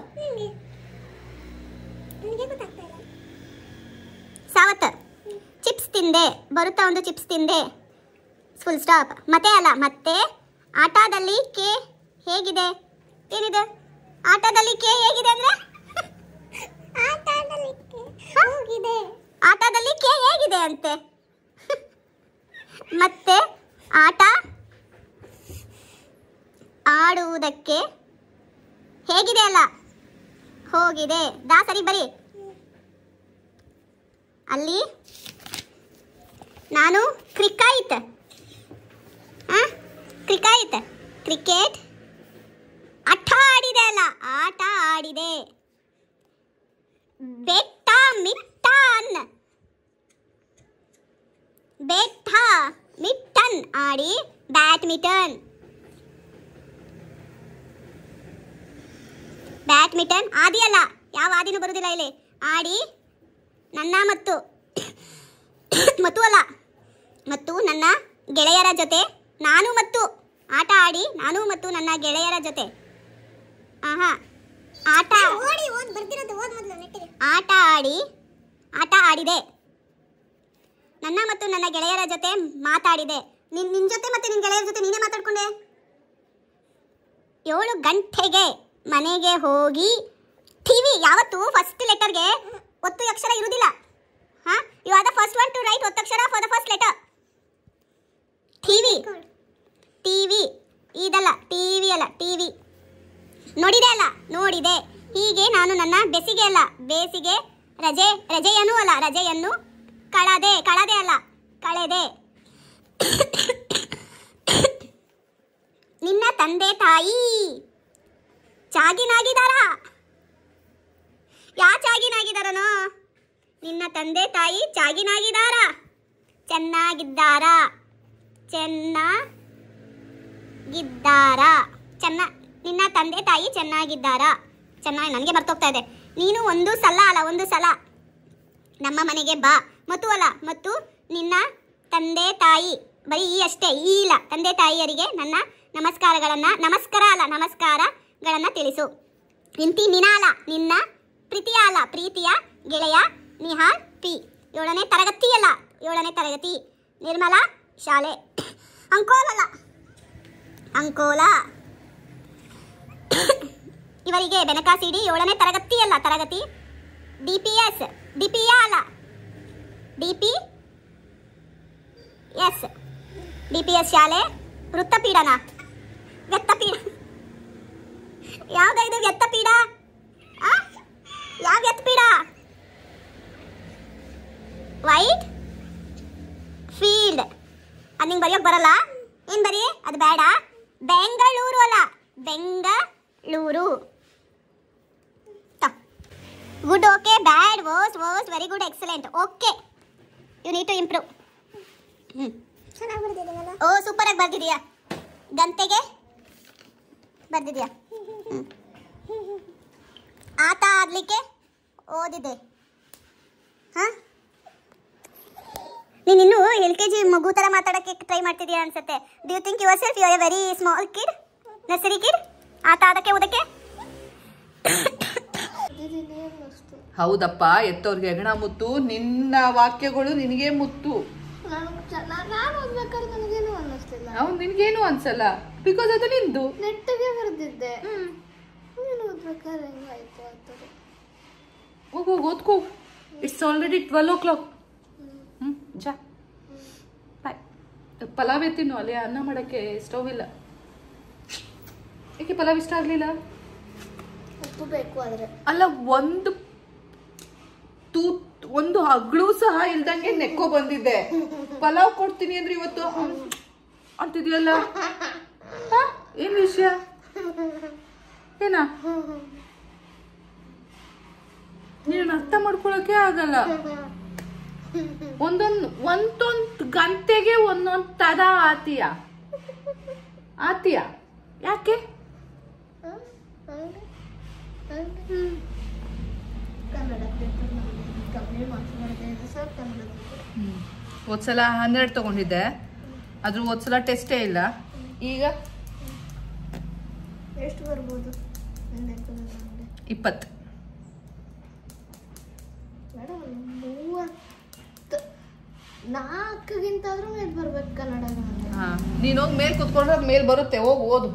ಸಾವತ್ ಚಿಪ್ಸ್ ತಿಂದೆ. ಬರುತ್ತಾ ಒಂದು ಚಿಪ್ಸ್ ತಿಂದೆ? ಫುಲ್ ಸ್ಟಾಪ್ ಮತ್ತೆ ಅಲ್ಲ ಮತ್ತೆ ಆಟದಲ್ಲಿ ಕೆ ಹೇಗಿದೆ? ಏನಿದೆ? ಆಟದಲ್ಲಿ ಕೆ ಹೇಗಿದೆ ಅಂದ್ರೆ? ಹೋಗಿದೆ. ಆಟದಲ್ಲಿ ಕೆ ಹೇಗಿದೆ ಅಂತೆ? ಮತ್ತೆ ಆಟ? ಆಡುವುದಕ್ಕೆ ಹೇಗಿದೆ ಅಲ್ಲ? ಹೋಗಿದೆ. ದಾ ಸರಿ ಬರಿ. ಅಲ್ಲಿ ನಾನು ಕ್ರಿಕಾಯಿತ್ ಕ್ರಿಕಾಯಿತ್ ಕ್ರಿಕೆಟ್. ಆಟ ಆಡಿದೆ ಅಲ್ಲ? ಆಟ ಆಡಿದೆ. ಬೆಟ್ಟ ಮಿಟ್ಟನ್. ಬೆಟ್ಟ ಮಿಟ್ಟನ್ ಆಡಿ ಬ್ಯಾಡ್ಮಿಂಟನ್ ಬ್ಯಾಡ್ಮಿಂಟನ್ ಆದಿ ಅಲ್ಲ ಯಾವ ಆದಿನೂ ಬರುದಿಲ್ಲ ಇಲ್ಲಿ. ಆಡಿ ನನ್ನ ಮತ್ತು ಮತ್ತು ಅಲ್ಲ ಮತ್ತು ನನ್ನ ಗೆಳೆಯರ ಜೊತೆ ನಾನು ಮತ್ತು ಆಟ ಆಡಿ ನಾನು ಮತ್ತು ನನ್ನ ಗೆಳೆಯರ ಜೊತೆ. ಆಹಾ ಆಟ. ಆಟ ಆಡಿ ಆಟ ಆಡಿದೆ. ನನ್ನ ಮತ್ತು ನನ್ನ ಗೆಳೆಯರ ಜೊತೆ ಮಾತಾಡಿದೆ. ನಿನ್ ನಿನ್ ಜೊತೆ ಮತ್ತೆ ನಿನ್ ಗೆಳೆಯರ ಜೊತೆ ನೀನೇ ಮಾತಾಡ್ಕೊಂಡೆ? ಏಳು ಗಂಟೆಗೆ ಮನೆಗೆ ಹೋಗಿ ಟಿವಿ ಯಾವತ್ತು ಫಸ್ಟ್ ಲೆಟರ್ಗೆ ಒತ್ತು ಅಕ್ಷರ ಇರುವುದಿಲ್ಲ ಹಾ? You are the first one to write ಒತ್ತಕ್ಷರ for the first letter TV TV ಇದಲ್ಲ ಟಿವಿ ಅಲ್ಲ ಟಿವಿ ನೋಡಿದೆ ಅಲ್ಲ, ನೋಡಿದೆ. ಹೀಗೆ ನಾನು ನನ್ನ ಬೆಸಿಗೆ ಅಲ್ಲ ಬೇಸಿಗೆ ರಜೆ, ರಜೆಯನ್ನು ಅಲ್ಲ, ರಜೆಯನ್ನು ಕಳದೆ ಕಳದೆ ಅಲ್ಲ, ಕಳೆದೆ. ನಿನ್ನ ತಂದೆ ತಾಯಿ ಚಾಗಿನಾಗಿದಾರ ಯಾ ಚಾಗಿನಾಗಿದಾರನೋ ನಿನ್ನ ತಂದೆ ತಾಯಿ ಚಾಗಿನಾಗಿದಾರ ಚೆನ್ನಾಗಿದ್ದಾರ? ಚೆನ್ನಾಗಿದ್ದಾರ? ಚೆನ್ನ ನಿನ್ನ ತಂದೆ ತಾಯಿ ಚೆನ್ನಾಗಿದ್ದಾರ? ಚೆನ್ನಾಗಿ ನನಗೆ ಮರ್ತೋಗ್ತಾ ಇದೆ. ನೀನು ಒಂದು ಸಲ ಅಲ್ಲ, ಒಂದು ಸಲ. ನಮ್ಮ ಮನೆಗೆ ಬಾ. ಮತ್ತು ಅಲ್ಲ, ಮತ್ತು ನಿನ್ನ ತಂದೆ ತಾಯಿ, ಬರೀ ಈ ಅಷ್ಟೇ, ಈ ಇಲ್ಲ. ತಂದೆ ತಾಯಿಯರಿಗೆ ನನ್ನ ನಮಸ್ಕಾರಗಳನ್ನು, ನಮಸ್ಕಾರ ಅಲ್ಲ, ನಮಸ್ಕಾರಗಳನ್ನು ತಿಳಿಸು. ಇಂತಿ ನಿನಾಲ ನಿನ್ನ ಪ್ರೀತಿಯ ಅಲ್ಲ, ಪ್ರೀತಿಯ ಗೆಳೆಯ ನಿಹಾಲ್ ಪಿ. ಏಳನೇ ತರಗತಿ ಅಲ್ಲ, ಏಳನೇ ತರಗತಿ. ನಿರ್ಮಲಾ ಶಾಲೆ. ಅಂಕೋಲ ಅಂಕೋಲಾ ಅಂಕೋಲ. ಇವರಿಗೆ ಬೆನಕಾಸಿಡಿ ಏಳನೇ ತರಗತಿ ಅಲ್ಲ, ತರಗತಿ. D P S, D P ಅಲ್ಲ. D P S. D P S ಶಾಲೆ, ವೃತ್ತಪೀಡನ. ವ್ಯಕ್ತಪೀಡ. ಯಾವ್ದು ವ್ಯಕ್ತಪೀಡ? ಯಾವ ವ್ಯಕ್ತಪೀಡ? White field. ಅದು ನಿಂಗೆ ಬರೆಯೋಕೆ ಬರಲ್ಲ. ಏನು ಬರೀ? ಅದು ಬೇಡ. ಬೆಂಗಳೂರು ಅಲ್ಲ. Bengaluru. Good okay bad worse worse very good excellent okay you need to improve oh super ಆಗಿ ಬರ್ದಿದ್ಯಾ? ಗಂತೆಗೆ ಬರ್ದಿದ್ಯಾ? ಆತ ಆಡ್ಲಿಕ್ಕೆ ಓದಿದೆ. ಹಾಂ? ನೀನು ಇನ್ನೂ ಎಲ್ ಕೆ ಜಿ ಮಗು ಥರ ಮಾತಾಡೋಕ್ಕೆ ಟ್ರೈ ಮಾಡ್ತಿದ್ಯಾ ಅನ್ಸುತ್ತೆ. Do you think yourself you are a very small kid nursery kid ಆತ ಆಡೋಕ್ಕೆ ಓದಕ್ಕೆ? ಹೌದಪ್ಪ ಎತ್ತವ್ರಿಗೆ ಹೆಗಣ ಮುತ್ತು ನಿನ್ನ ವಾಕ್ಯಗಳು ನಿನಗೆ ಮುತ್ತು. ಅವ್ನು ನಿನ್ಗೇನು ಅನ್ಸಲ್ಲ. ಬಿಕಾಸ್ ಅದು ನಿಂದು. ನೆಟ್ಟಿಗೆ ಬರೆದಿದ್ದೆ. ಥರ ಹೋಗು ಓದ್ಕೋ. It's already twelve o'clock ಹ್ಞೂ ಜಾ. ಬಾಯ್ ಪಲಾವ್ ಎತ್ತಿನ ಅಲ್ಲಿ ಅನ್ನ ಮಾಡೋಕ್ಕೆ ಸ್ಟವ್ ಇಲ್ಲ. ಏಕೆ ಪಲಾವ್ ಇಷ್ಟ ಆಗಲಿಲ್ಲ? ಉಪ್ಪು ಬೇಕು ಆದರೆ. ಅಲ್ಲ ಒಂದು ತೂತು ಒಂದು ಹಗ್ಳು ಸಹ ಇಲ್ದಂಗೆ ನೆಕ್ಕೋ ಬಂದಿದ್ದೆ ಪಲಾವ್ ಕೊಡ್ತೀನಿ ಅಂದ್ರೆ ಇವತ್ತು ಅಂತಿದ್ಯಲ್ಲ? ಹಾ? ಏನ್ ವಿಷಯ? ಏನ? ನೀನು ಅರ್ಥ ಮಾಡ್ಕೊಳಕ್ಕೆ ಆಗಲ್ಲ. ಒಂದೊಂದು ಒಂದೊಂದು ಗಂಟೆಗೆ ಒಂದೊಂದು ತರ ಆತೀಯ. ಆತೀಯ? ಯಾಕೆ? ಕನ್ನಡ ಪೇಪರ್ ಕಮ್ಮಿ ಮಾರ್ಕ್ಸ್ ಮಾಡಿದೆ ಸರ್ ಕನ್ನಡ ಹೋದ್ಸಲ ಹನ್ನೆರಡು ತಗೊಂಡಿದ್ದೆ. ಅದ್ರ ಹೋದ್ಸಲ ಟೆಸ್ಟೇ ಇಲ್ಲ. ಈಗ? ಎಷ್ಟು ಬರ್ಬೋದು? ಇಪ್ಪತ್ತು. ಮೇಡಮ್ ಮೂವತ್ತು ಮೇಲೆ ಬರ್ಬೇಕು ಕನ್ನಡ ಹಾಂ ಹಾ ನೀನು ಹೋಗಿ ಮೇಲೆ ಕುತ್ಕೊಂಡ್ರೆ ಮೇಲ್ ಬರುತ್ತೆ. ಹೋಗಿ ಓದು.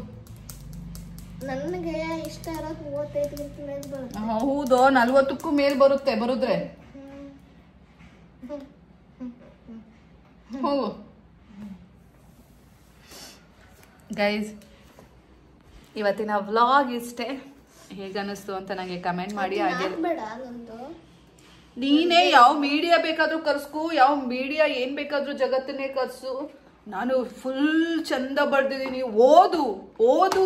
ನನಗೆ ಇಷ್ಟ ಇರೋದು ಮೂವತ್ತೈದಕ್ಕಿಂತ ಮೇಲೆ ಬರುತ್ತೆ. ಹೌದು ನಲ್ವತ್ತಕ್ಕೂ ಮೇಲ್ ಬರುತ್ತೆ ಬರುದ್ರೆ. ಹೋಗು. ಗೈಸ್ ಇವತ್ತಿನ ವ್ಲಾಗ್ ಇಷ್ಟೇ. ಹೇಗನ್ನಿಸ್ತು ಅಂತ ನನಗೆ ಕಮೆಂಟ್ ಮಾಡಿ ಹಾಗೆ ನೀನೇ ಯಾವ ಮೀಡಿಯಾ ಬೇಕಾದ್ರೂ ಕರ್ಸ್ಕು ಯಾವ ಮೀಡಿಯಾ ಏನ್ ಬೇಕಾದ್ರೂ ಜಗತ್ತನ್ನೇ ಕರ್ಸು. ನಾನು ಫುಲ್ ಚಂದ ಬರ್ದಿದ್ದೀನಿ. ಓದು ಓದು.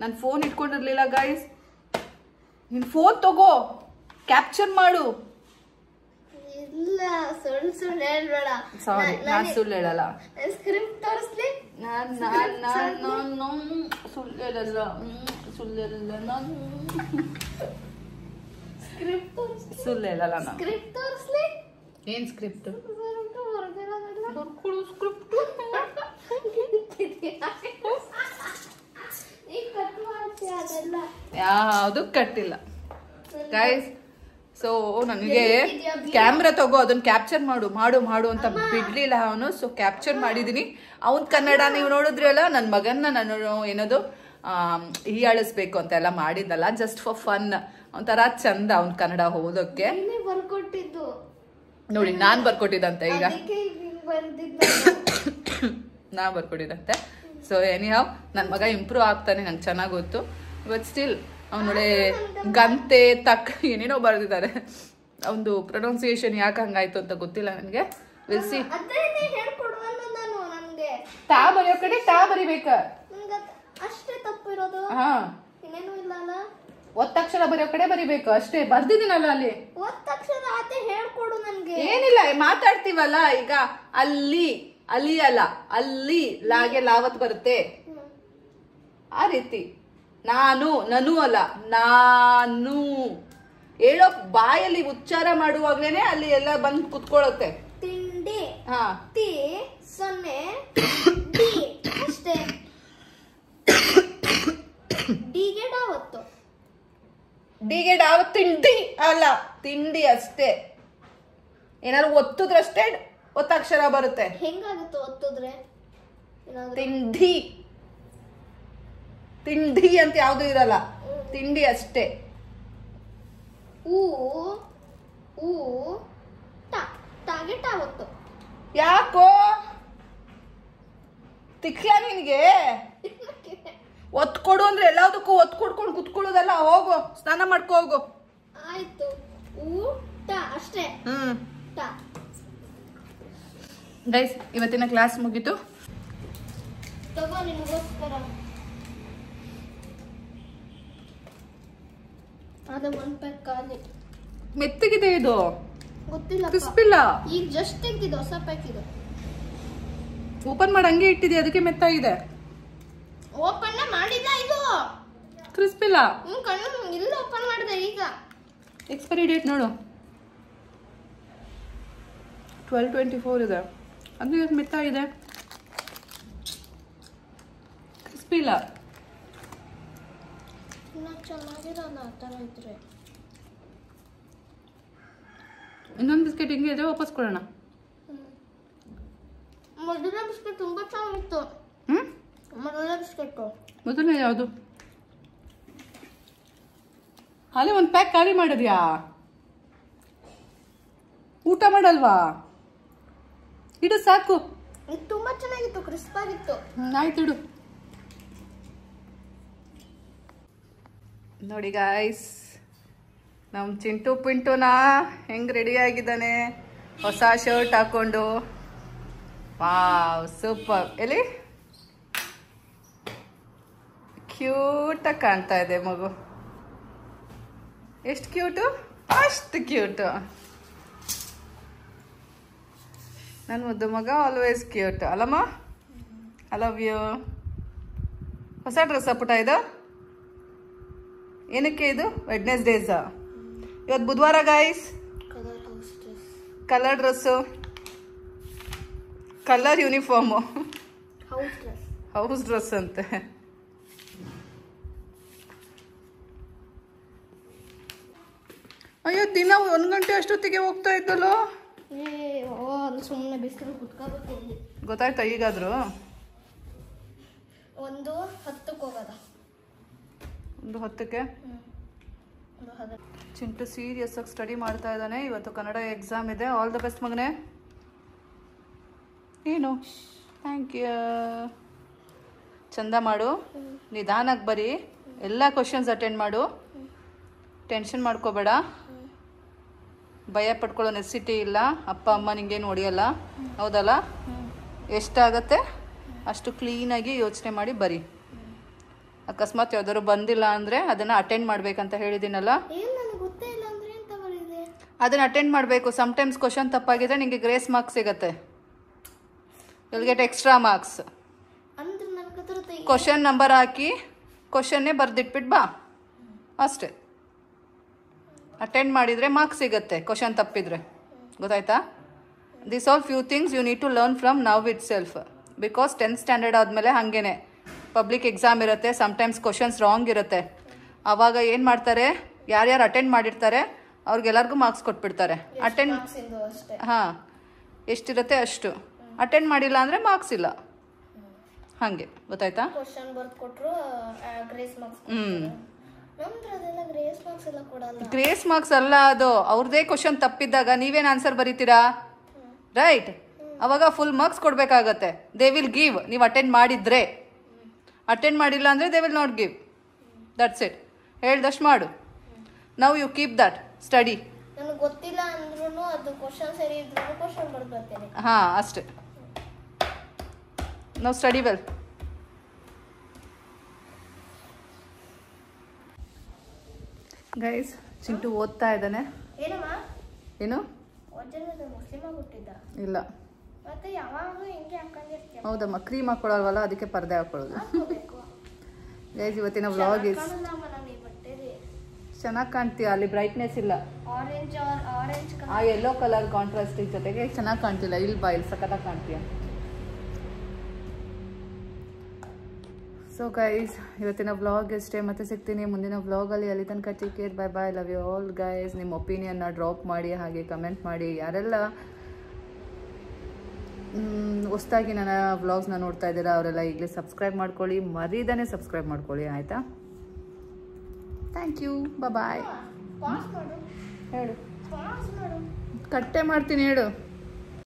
ನಾನು ಫೋನ್ ಇಟ್ಕೊಂಡಿರ್ಲಿಲ್ಲ ಗಾಯ್ಸ್ ನಿನ್ ಫೋನ್ ತಗೋ. ಕ್ಯಾಪ್ಚರ್ ಮಾಡು. ಇಲ್ಲ ಸುಳ್ಳು ಸುಳ್ಳು ಹೇಳ್ಬೇಡ. ಸಾರಿ ನಾನು ಸುಳ್ಳು ಹೇಳಲ್ಲ. ಸ್ಕ್ರಿಪ್ಟ್ ತೋರಿಸ್ಲಿ. ನಾನು ನಾನ್ ನಾನ್ ಸುಳ್ಳು ಹೇಳಲ್ಲ. ಸುಳ್ಳು ಹೇಳಲ್ಲ ನಾನು. ಸ್ಕ್ರಿಪ್ಟ್ ತೋರಿಸ್ಲಿ. ಸುಳ್ಳು ಹೇಳಲ್ಲ ನಾನು. ಸ್ಕ್ರಿಪ್ಟ್ ತೋರಿಸ್ಲಿ. ಏನ್ ಸ್ಕ್ರಿಪ್ಟ್ ಈಗ ಸ್ಕ್ರಿಪ್ಟ್ ಯಾವುದು ಕಟ್ಟಿಲ್ಲ. ಗೈಸ್ ಸೊ ನನಗೆ ಕ್ಯಾಮ್ರಾ ತಗೋ ಅದನ್ನ ಕ್ಯಾಪ್ಚರ್ ಮಾಡು ಮಾಡು ಮಾಡು ಅಂತ ಬಿಡ್ಲಿಲ್ಲ ಅವನು ಸೊ ಕ್ಯಾಪ್ಚರ್ ಮಾಡಿದೀನಿ. ಅವನ್ ಕನ್ನಡ ನೀವು ನೋಡಿದ್ರಲ್ಲ ನನ್ನ ಮಗನ್ನ ನಾನು ಏನದು ಈ ಹೀಯಾಳಿಸ್ಬೇಕು ಅಂತ ಎಲ್ಲ ಮಾಡಿದ್ದಲ್ಲ ಜಸ್ಟ್ ಫಾರ್ ಫನ್ ಒಂಥರ ಚಂದ ಅವ್ನ ಕನ್ನಡ ಓದೋಕ್ಕೆ. ನೋಡಿ ನಾನ್ ಬರ್ಕೊಟ್ಟಿದ್ದಂತೆ ಈಗ. ನಾ ಬರ್ಕೊಟ್ಟಿದಂತೆ ಸೊ ಎನಿ ಹಾವ್ ನನ್ನ ಮಗ ಇಂಪ್ರೂವ್ ಆಗ್ತಾನೆ ನಂಗೆ ಚೆನ್ನಾಗಿ ಗೊತ್ತು. ಬಟ್ ಸ್ಟಿಲ್ ಅವನೊಳೆ ಗಂತೆ ತಕ್ ಏನೇನೋ ಬರೆದಿದ್ದಾರೆ. ಅವನದು ಪ್ರೊನೌನ್ಸಿಯೇಷನ್ ಯಾಕೆ ಹಂಗಾಯ್ತು ಅಂತ ಗೊತ್ತಿಲ್ಲ ನನಗೆ. ವಿಲ್ಸಿ ತಾ ಬರೆಯೋ ಕಡೆ ತಾ ಬರಿಬೇಕ. ಅಷ್ಟೇ ತಪ್ಪಿರೋದು. ಹಾ. ಇನ್ನೇನು ಇಲ್ಲ ಒತ್ತಕ್ಷರ ಬರೆಯೋ ಕಡೆ ಬರಿಬೇಕು ಅಷ್ಟೇ. ಬರ್ದಿದ್ದೀನಲ್ಲ ಅಲ್ಲಿ. ಒತ್ತ ತಕ್ಷಣ ಹೇಳ್ಕೊಡು ನನ್ಗೆ. ಏನಿಲ್ಲ ಮಾತಾಡ್ತೀವಲ್ಲ ಈಗ. ಅಲ್ಲಿ. ಅಲ್ಲಿ ಅಲ್ಲ ಅಲ್ಲಿ ಲಾಗೆ ಲಾವತ್ ಬರುತ್ತೆ. ಆ ರೀತಿ. ನಾನು ನನು ಅಲ್ಲ ನಾನು. ಹೇಳೋ ಬಾಯಲ್ಲಿ ಉಚ್ಚಾರ ಮಾಡುವಾಗ್ಲೇನೆ ಅಲ್ಲಿ ಎಲ್ಲ ಬಂದು ಕುತ್ಕೊಳ್ಳುತ್ತೆ ತಿಂಡಿ. ಹಾ. ತಿ ಸೊನ್ನೆ. ಅಷ್ಟೇ. ಡಿಗೆ ಡಾವತ್ತು. ಡಿಗೆ ಡಾವ ತಿಂಡಿ ಅಲ್ಲ ತಿಂಡಿ ಅಷ್ಟೇ. ಏನಾದ್ರು ಒತ್ತುದ್ರಷ್ಟೇ? ಒತ್ತಕ್ಷರ ಬರುತ್ತೆ. ಹೆಂಗಾಗುತ್ತೆ ಒತ್ತಿದ್ರೆ? ತಿಂಡಿ. ತಿಂಡಿ ಅಂತ ಯಾವುದು ಇರಲ್ಲ. ತಿಂಡಿ ಅಷ್ಟೇ. ಊ ಊ ಟ ಟಾಗೆ ಟಾವತ್ತು ಯಾಕೋ? ತಿಕ್ಲ ನಿನ್ಗೆ? ಒತ್ ಕೊಡು ಅಂದ್ರೆ ಎಲ್ಲದಕ್ಕೂ ಒತ್ ಕೊಡ್ಕೊಂಡು ಕುತ್ಕೊಳ್ಳೋದಲ್ಲ ಹೋಗು ಸ್ನಾನ ಮಾಡ್ಕೋ ಹೋಗು. ಆಯ್ತು. ಊಟ ಅಷ್ಟೇ. ಹ್ಮ್. ಟ ಗೈಸ್ ಇವತ್ತಿನ ಕ್ಲಾಸ್ ಮುಗೀತು. ಮೆತ್ತಗಿದೆ ಇದು. ಗೊತ್ತಿಲ್ಲ ಈಗ ಜಸ್ಟ್ ತೆಗ್ದಿದೆ ಹೊಸ ಪ್ಯಾಕ್ ಇದು. ಓಪನ್ ಮಾಡಿ ಹಂಗೆ ಇಟ್ಟಿದೆ ಅದಕ್ಕೆ ಮೆತ್ತಾಗಿದೆ. ಓಪನ್ ಮಾಡಿಲ್ಲ ಇದು. ಕ್ರಿಸ್ಪಿಲ್ಲ ಹ್ಞೂ ಕಣ್ಣು ಇಲ್ಲ ಓಪನ್ ಮಾಡಿದೆ ಈಗ. ಎಕ್ಸ್ಪೈರಿ ಡೇಟ್ ನೋಡು. ಟ್ವೆಲ್ ಟ್ವೆಂಟಿ ಫೋರ್ ಇದೆ. ಅಂದರೆ ಇವತ್ತು ಮೆತ್ತ ಇದೆ ಕ್ರಿಸ್ಪಿ ಇಲ್ಲ ಇನ್ನ ಆ ಥರ ಇದ್ರೆ ಇನ್ನೊಂದು ಬಿಸ್ಕೆಟ್ ಹಿಂಗೆ ಇದೆ ವಾಪಸ್ ಕೊಡೋಣ ಮೊದಲನೇ ಬಿಸ್ಕೆಟ್ ತುಂಬ ಚೆನ್ನಾಗಿತ್ತು ಹ್ಞೂ ಮೊದಲನೇ ಬಿಸ್ಕೆಟ್ಟು ಮೊದಲನೇ ಯಾವುದು ಅಲ್ಲೇ ಒಂದು ಪ್ಯಾಕ್ ಖಾಲಿ ಮಾಡಿದ್ಯಾ? ಊಟ ಮಾಡಲ್ವಾ? ಇಡು ಸಾಕು. ಇದು ತುಂಬಾ ಚೆನ್ನಾಗಿತ್ತು ಕ್ರಿಸ್ಪ್ ಆಗಿತ್ತು. ಆಯ್ತು ಇಡು. ನೋಡಿ ಗಾಯ್ಸ್ ನಮ್ಮ ಚಿಂಟು ಪಿಂಟುನ ಹೆಂಗ್ ರೆಡಿ ಆಗಿದ್ದಾನೆ? ಹೊಸ ಶರ್ಟ್ ಹಾಕೊಂಡು. ವಾವ್ ಸೂಪರ್ ಎಲ್ಲಿ? ಕ್ಯೂಟಾಗಿ ಕಾಣ್ತಾ ಇದೆ ಮಗು. ಎಷ್ಟು ಕ್ಯೂಟು ಅಷ್ಟು ಕ್ಯೂಟು ನನ್ನ ಮುದ್ದು ಮಗ ಆಲ್ವೇಸ್ ಕ್ಯೂಟ್ ಅಲ್ಲಮ್ಮ? ಐ ಲವ್ ಯು ಹೊಸ ಡ್ರೆಸ್ ಪುಟ ಇದು? ಏನಕ್ಕೆ ಇದು? ವೆಡ್ನೆಸ್ ಡೇಸ ಇವತ್ತು ಬುಧವಾರ guys colour dress colour dress colour uniform house dress ಅಂತೆ. ಅಯ್ಯೋ ದಿನ ಒಂದು ಗಂಟೆ ಅಷ್ಟೊತ್ತಿಗೆ ಹೋಗ್ತಾ ಇದ್ದಲ್ಲೋ? ಸುಮ್ಮನೆ ಬಿಸಿಲು ಕುತ್ಕೋಬೇಕು ಇಲ್ಲಿ. ಗೊತ್ತಾಯ್ತಾ ಈಗಾದರೂ ಒಂದು ಹತ್ತಕ್ಕೆ ಹೋಗೋದ. ಒಂದು ಹತ್ತಕ್ಕೆ? ಚಿಂಟು ಸೀರಿಯಸ್ ಆಗಿ ಸ್ಟಡಿ ಮಾಡ್ತಾ ಇದ್ದಾನೆ. ಇವತ್ತು ಕನ್ನಡ ಎಕ್ಸಾಮ್ ಇದೆ. ಆಲ್ ದ ಬೆಸ್ಟ್ ಮಗನೇ. ಏನು? ಥ್ಯಾಂಕ್ ಯು ಚಂದ ಮಾಡು. ನಿಧಾನಕ್ಕೆ ಬರಿ. ಎಲ್ಲ ಕ್ವಶನ್ಸ್ ಅಟೆಂಡ್ ಮಾಡು. ಟೆನ್ಷನ್ ಮಾಡ್ಕೋಬೇಡ. ಭಯ ಪಡ್ಕೊಳ್ಳೋ ನೆಸಿಟಿ ಇಲ್ಲ. ಅಪ್ಪ ಅಮ್ಮ ನಿಂಗೇನು ಹೊಡೆಯಲ್ಲ. ಹೌದಲ್ಲ? ಎಷ್ಟಾಗತ್ತೆ? ಅಷ್ಟು ಕ್ಲೀನಾಗಿ ಯೋಚನೆ ಮಾಡಿ ಬರಿ. ಅಕಸ್ಮಾತ್ ಯಾವ್ದಾದ್ರು ಬಂದಿಲ್ಲ ಅಂದರೆ ಅದನ್ನು ಅಟೆಂಡ್ ಮಾಡಬೇಕಂತ ಹೇಳಿದ್ದೀನಲ್ಲ? ಅದನ್ನು ಅಟೆಂಡ್ ಮಾಡಬೇಕು. ಸಮ್ಟೈಮ್ಸ್ ಕ್ವಶನ್ ತಪ್ಪಾಗಿದ್ರೆ ನಿಮಗೆ ಗ್ರೇಸ್ ಮಾರ್ಕ್ಸ್ ಸಿಗತ್ತೆ. Will get extra marks question number ಹಾಕಿ ಕ್ವಶನ್ನೇ ಬರೆದಿಟ್ಬಿಟ್ಟು ಬಾ. ಅಷ್ಟೇ. ಅಟೆಂಡ್ ಮಾಡಿದರೆ ಮಾರ್ಕ್ಸ್ ಸಿಗುತ್ತೆ ಕ್ವಶನ್ ತಪ್ಪಿದರೆ. ಗೊತ್ತಾಯ್ತಾ? This all few things you need to learn from now itself because tenth standard ಆದಮೇಲೆ ಹಾಗೇನೆ. ಪಬ್ಲಿಕ್ ಎಕ್ಸಾಮ್ ಇರುತ್ತೆ ಸಮಟೈಮ್ಸ್ ಕ್ವಶನ್ಸ್ ರಾಂಗ್ ಇರುತ್ತೆ. ಆವಾಗ ಏನು ಮಾಡ್ತಾರೆ? ಯಾರ್ಯಾರು ಅಟೆಂಡ್ ಮಾಡಿರ್ತಾರೆ ಅವ್ರಿಗೆಲ್ಲರಿಗೂ ಮಾರ್ಕ್ಸ್ ಕೊಟ್ಬಿಡ್ತಾರೆ. ಅಟೆಂಡ್ ಹಾಂ ಎಷ್ಟಿರುತ್ತೆ ಅಷ್ಟು. ಅಟೆಂಡ್ ಮಾಡಿಲ್ಲ ಅಂದರೆ ಮಾರ್ಕ್ಸ್ ಇಲ್ಲ. ಹಾಗೆ ಗೊತ್ತಾಯ್ತಾ? ಹ್ಞೂ ಗ್ರೇಸ್ ಮಾರ್ಕ್ಸ್ ಅಲ್ಲ ಅದು. ಅವ್ರದೇ ಕ್ವಶನ್ ತಪ್ಪಿದ್ದಾಗ ನೀವೇನು ಆನ್ಸರ್ ಬರೀತೀರಾ? ರೈಟ್ ಅವಾಗ ಫುಲ್ ಮಾರ್ಕ್ಸ್ ಕೊಡಬೇಕಾಗತ್ತೆ. ದೇ ವಿಲ್ ಗಿವ್ ನೀವು ಅಟೆಂಡ್ ಮಾಡಿದ್ರೆ. ಅಟೆಂಡ್ ಮಾಡಿಲ್ಲ ಅಂದರೆ they will not give that's it ಹೇಳ್ದಷ್ಟು ಮಾಡು. ನಾವು ಯು ಕೀಪ್ ದಟ್ ಸ್ಟಡಿ ನನಗೆ ಗೊತ್ತಿಲ್ಲ ಅಂದ್ರೂ ಅದು ಕ್ವಶನ್ ಸರಿ ಇದ್ರೂ ಕ್ವಶನ್ ಬರ್ದು ಬರ್ತೇನೆ. ಹಾಂ ಅಷ್ಟೇ. ನಾವು ಸ್ಟಡಿ ವೆಲ್ ಗೈಸ್ ಚಿಂಟು ಓದ್ತಾ ಇದ್ದಾನೆ. ಏನು? ಇಲ್ಲ. ಹೌದಮ್ಮ ಕ್ರೀಮ್ ಹಾಕೊಳ್ಳಲ್ವಲ್ಲ ಅದಕ್ಕೆ ಪರದೆ ಹಾಕೊಳ್ಳೋದು ಗೈಸ್ ಇವತ್ತಿನ ವ್ಲಾಗ್ ಇಸ್ ಚೆನ್ನಾಗಿ ಕಾಣ್ತೀಯ ಅಲ್ಲಿ ಬ್ರೈಟ್ನೆಸ್ ಇಲ್ಲ. ಆ ಯೆಲ್ಲೋ ಕಲರ್ ಕಾಂಟ್ರಾಸ್ಟ್ ಜೊತೆಗೆ ಚೆನ್ನಾಗಿ ಕಾಣ್ತಿಲ್ಲ ಇಲ್ಲಿ ಬಾ ಇಲ್ಲಿ ಸಖತ್ತಾಗಿ ಕಾಣ್ತೀಯ? ಸೊ ಗೈಸ್ ಇವತ್ತಿನ ವ್ಲಾಗ್ ಎಷ್ಟೇ ಮತ್ತೆ ಸಿಗ್ತೀನಿ. ಮುಂದಿನ ವ್ಲಾಗಲ್ಲಿ ಅಲ್ಲಿ ತನಕ take care bye bye love you all guys ನಿಮ್ಮ ಒಪಿನಿಯನ್ನ ಡ್ರಾಪ್ ಮಾಡಿ ಹಾಗೆ ಕಮೆಂಟ್ ಮಾಡಿ. ಯಾರೆಲ್ಲ ಹೊಸ್ದಾಗಿ ನನ್ನ ವ್ಲಾಗ್ಸ್ನ ನೋಡ್ತಾ ಇದ್ದೀರಾ ಅವರೆಲ್ಲ ಈಗಲೇ ಸಬ್ಸ್ಕ್ರೈಬ್ ಮಾಡ್ಕೊಳ್ಳಿ. ಮರೀದಾನೆ ಸಬ್ಸ್ಕ್ರೈಬ್ ಮಾಡ್ಕೊಳ್ಳಿ ಆಯಿತಾ? ಥ್ಯಾಂಕ್ ಯು ಬಾಯ್ ಹೇಳು. ಕಟ್ಟೆ ಮಾಡ್ತೀನಿ ಹೇಳು.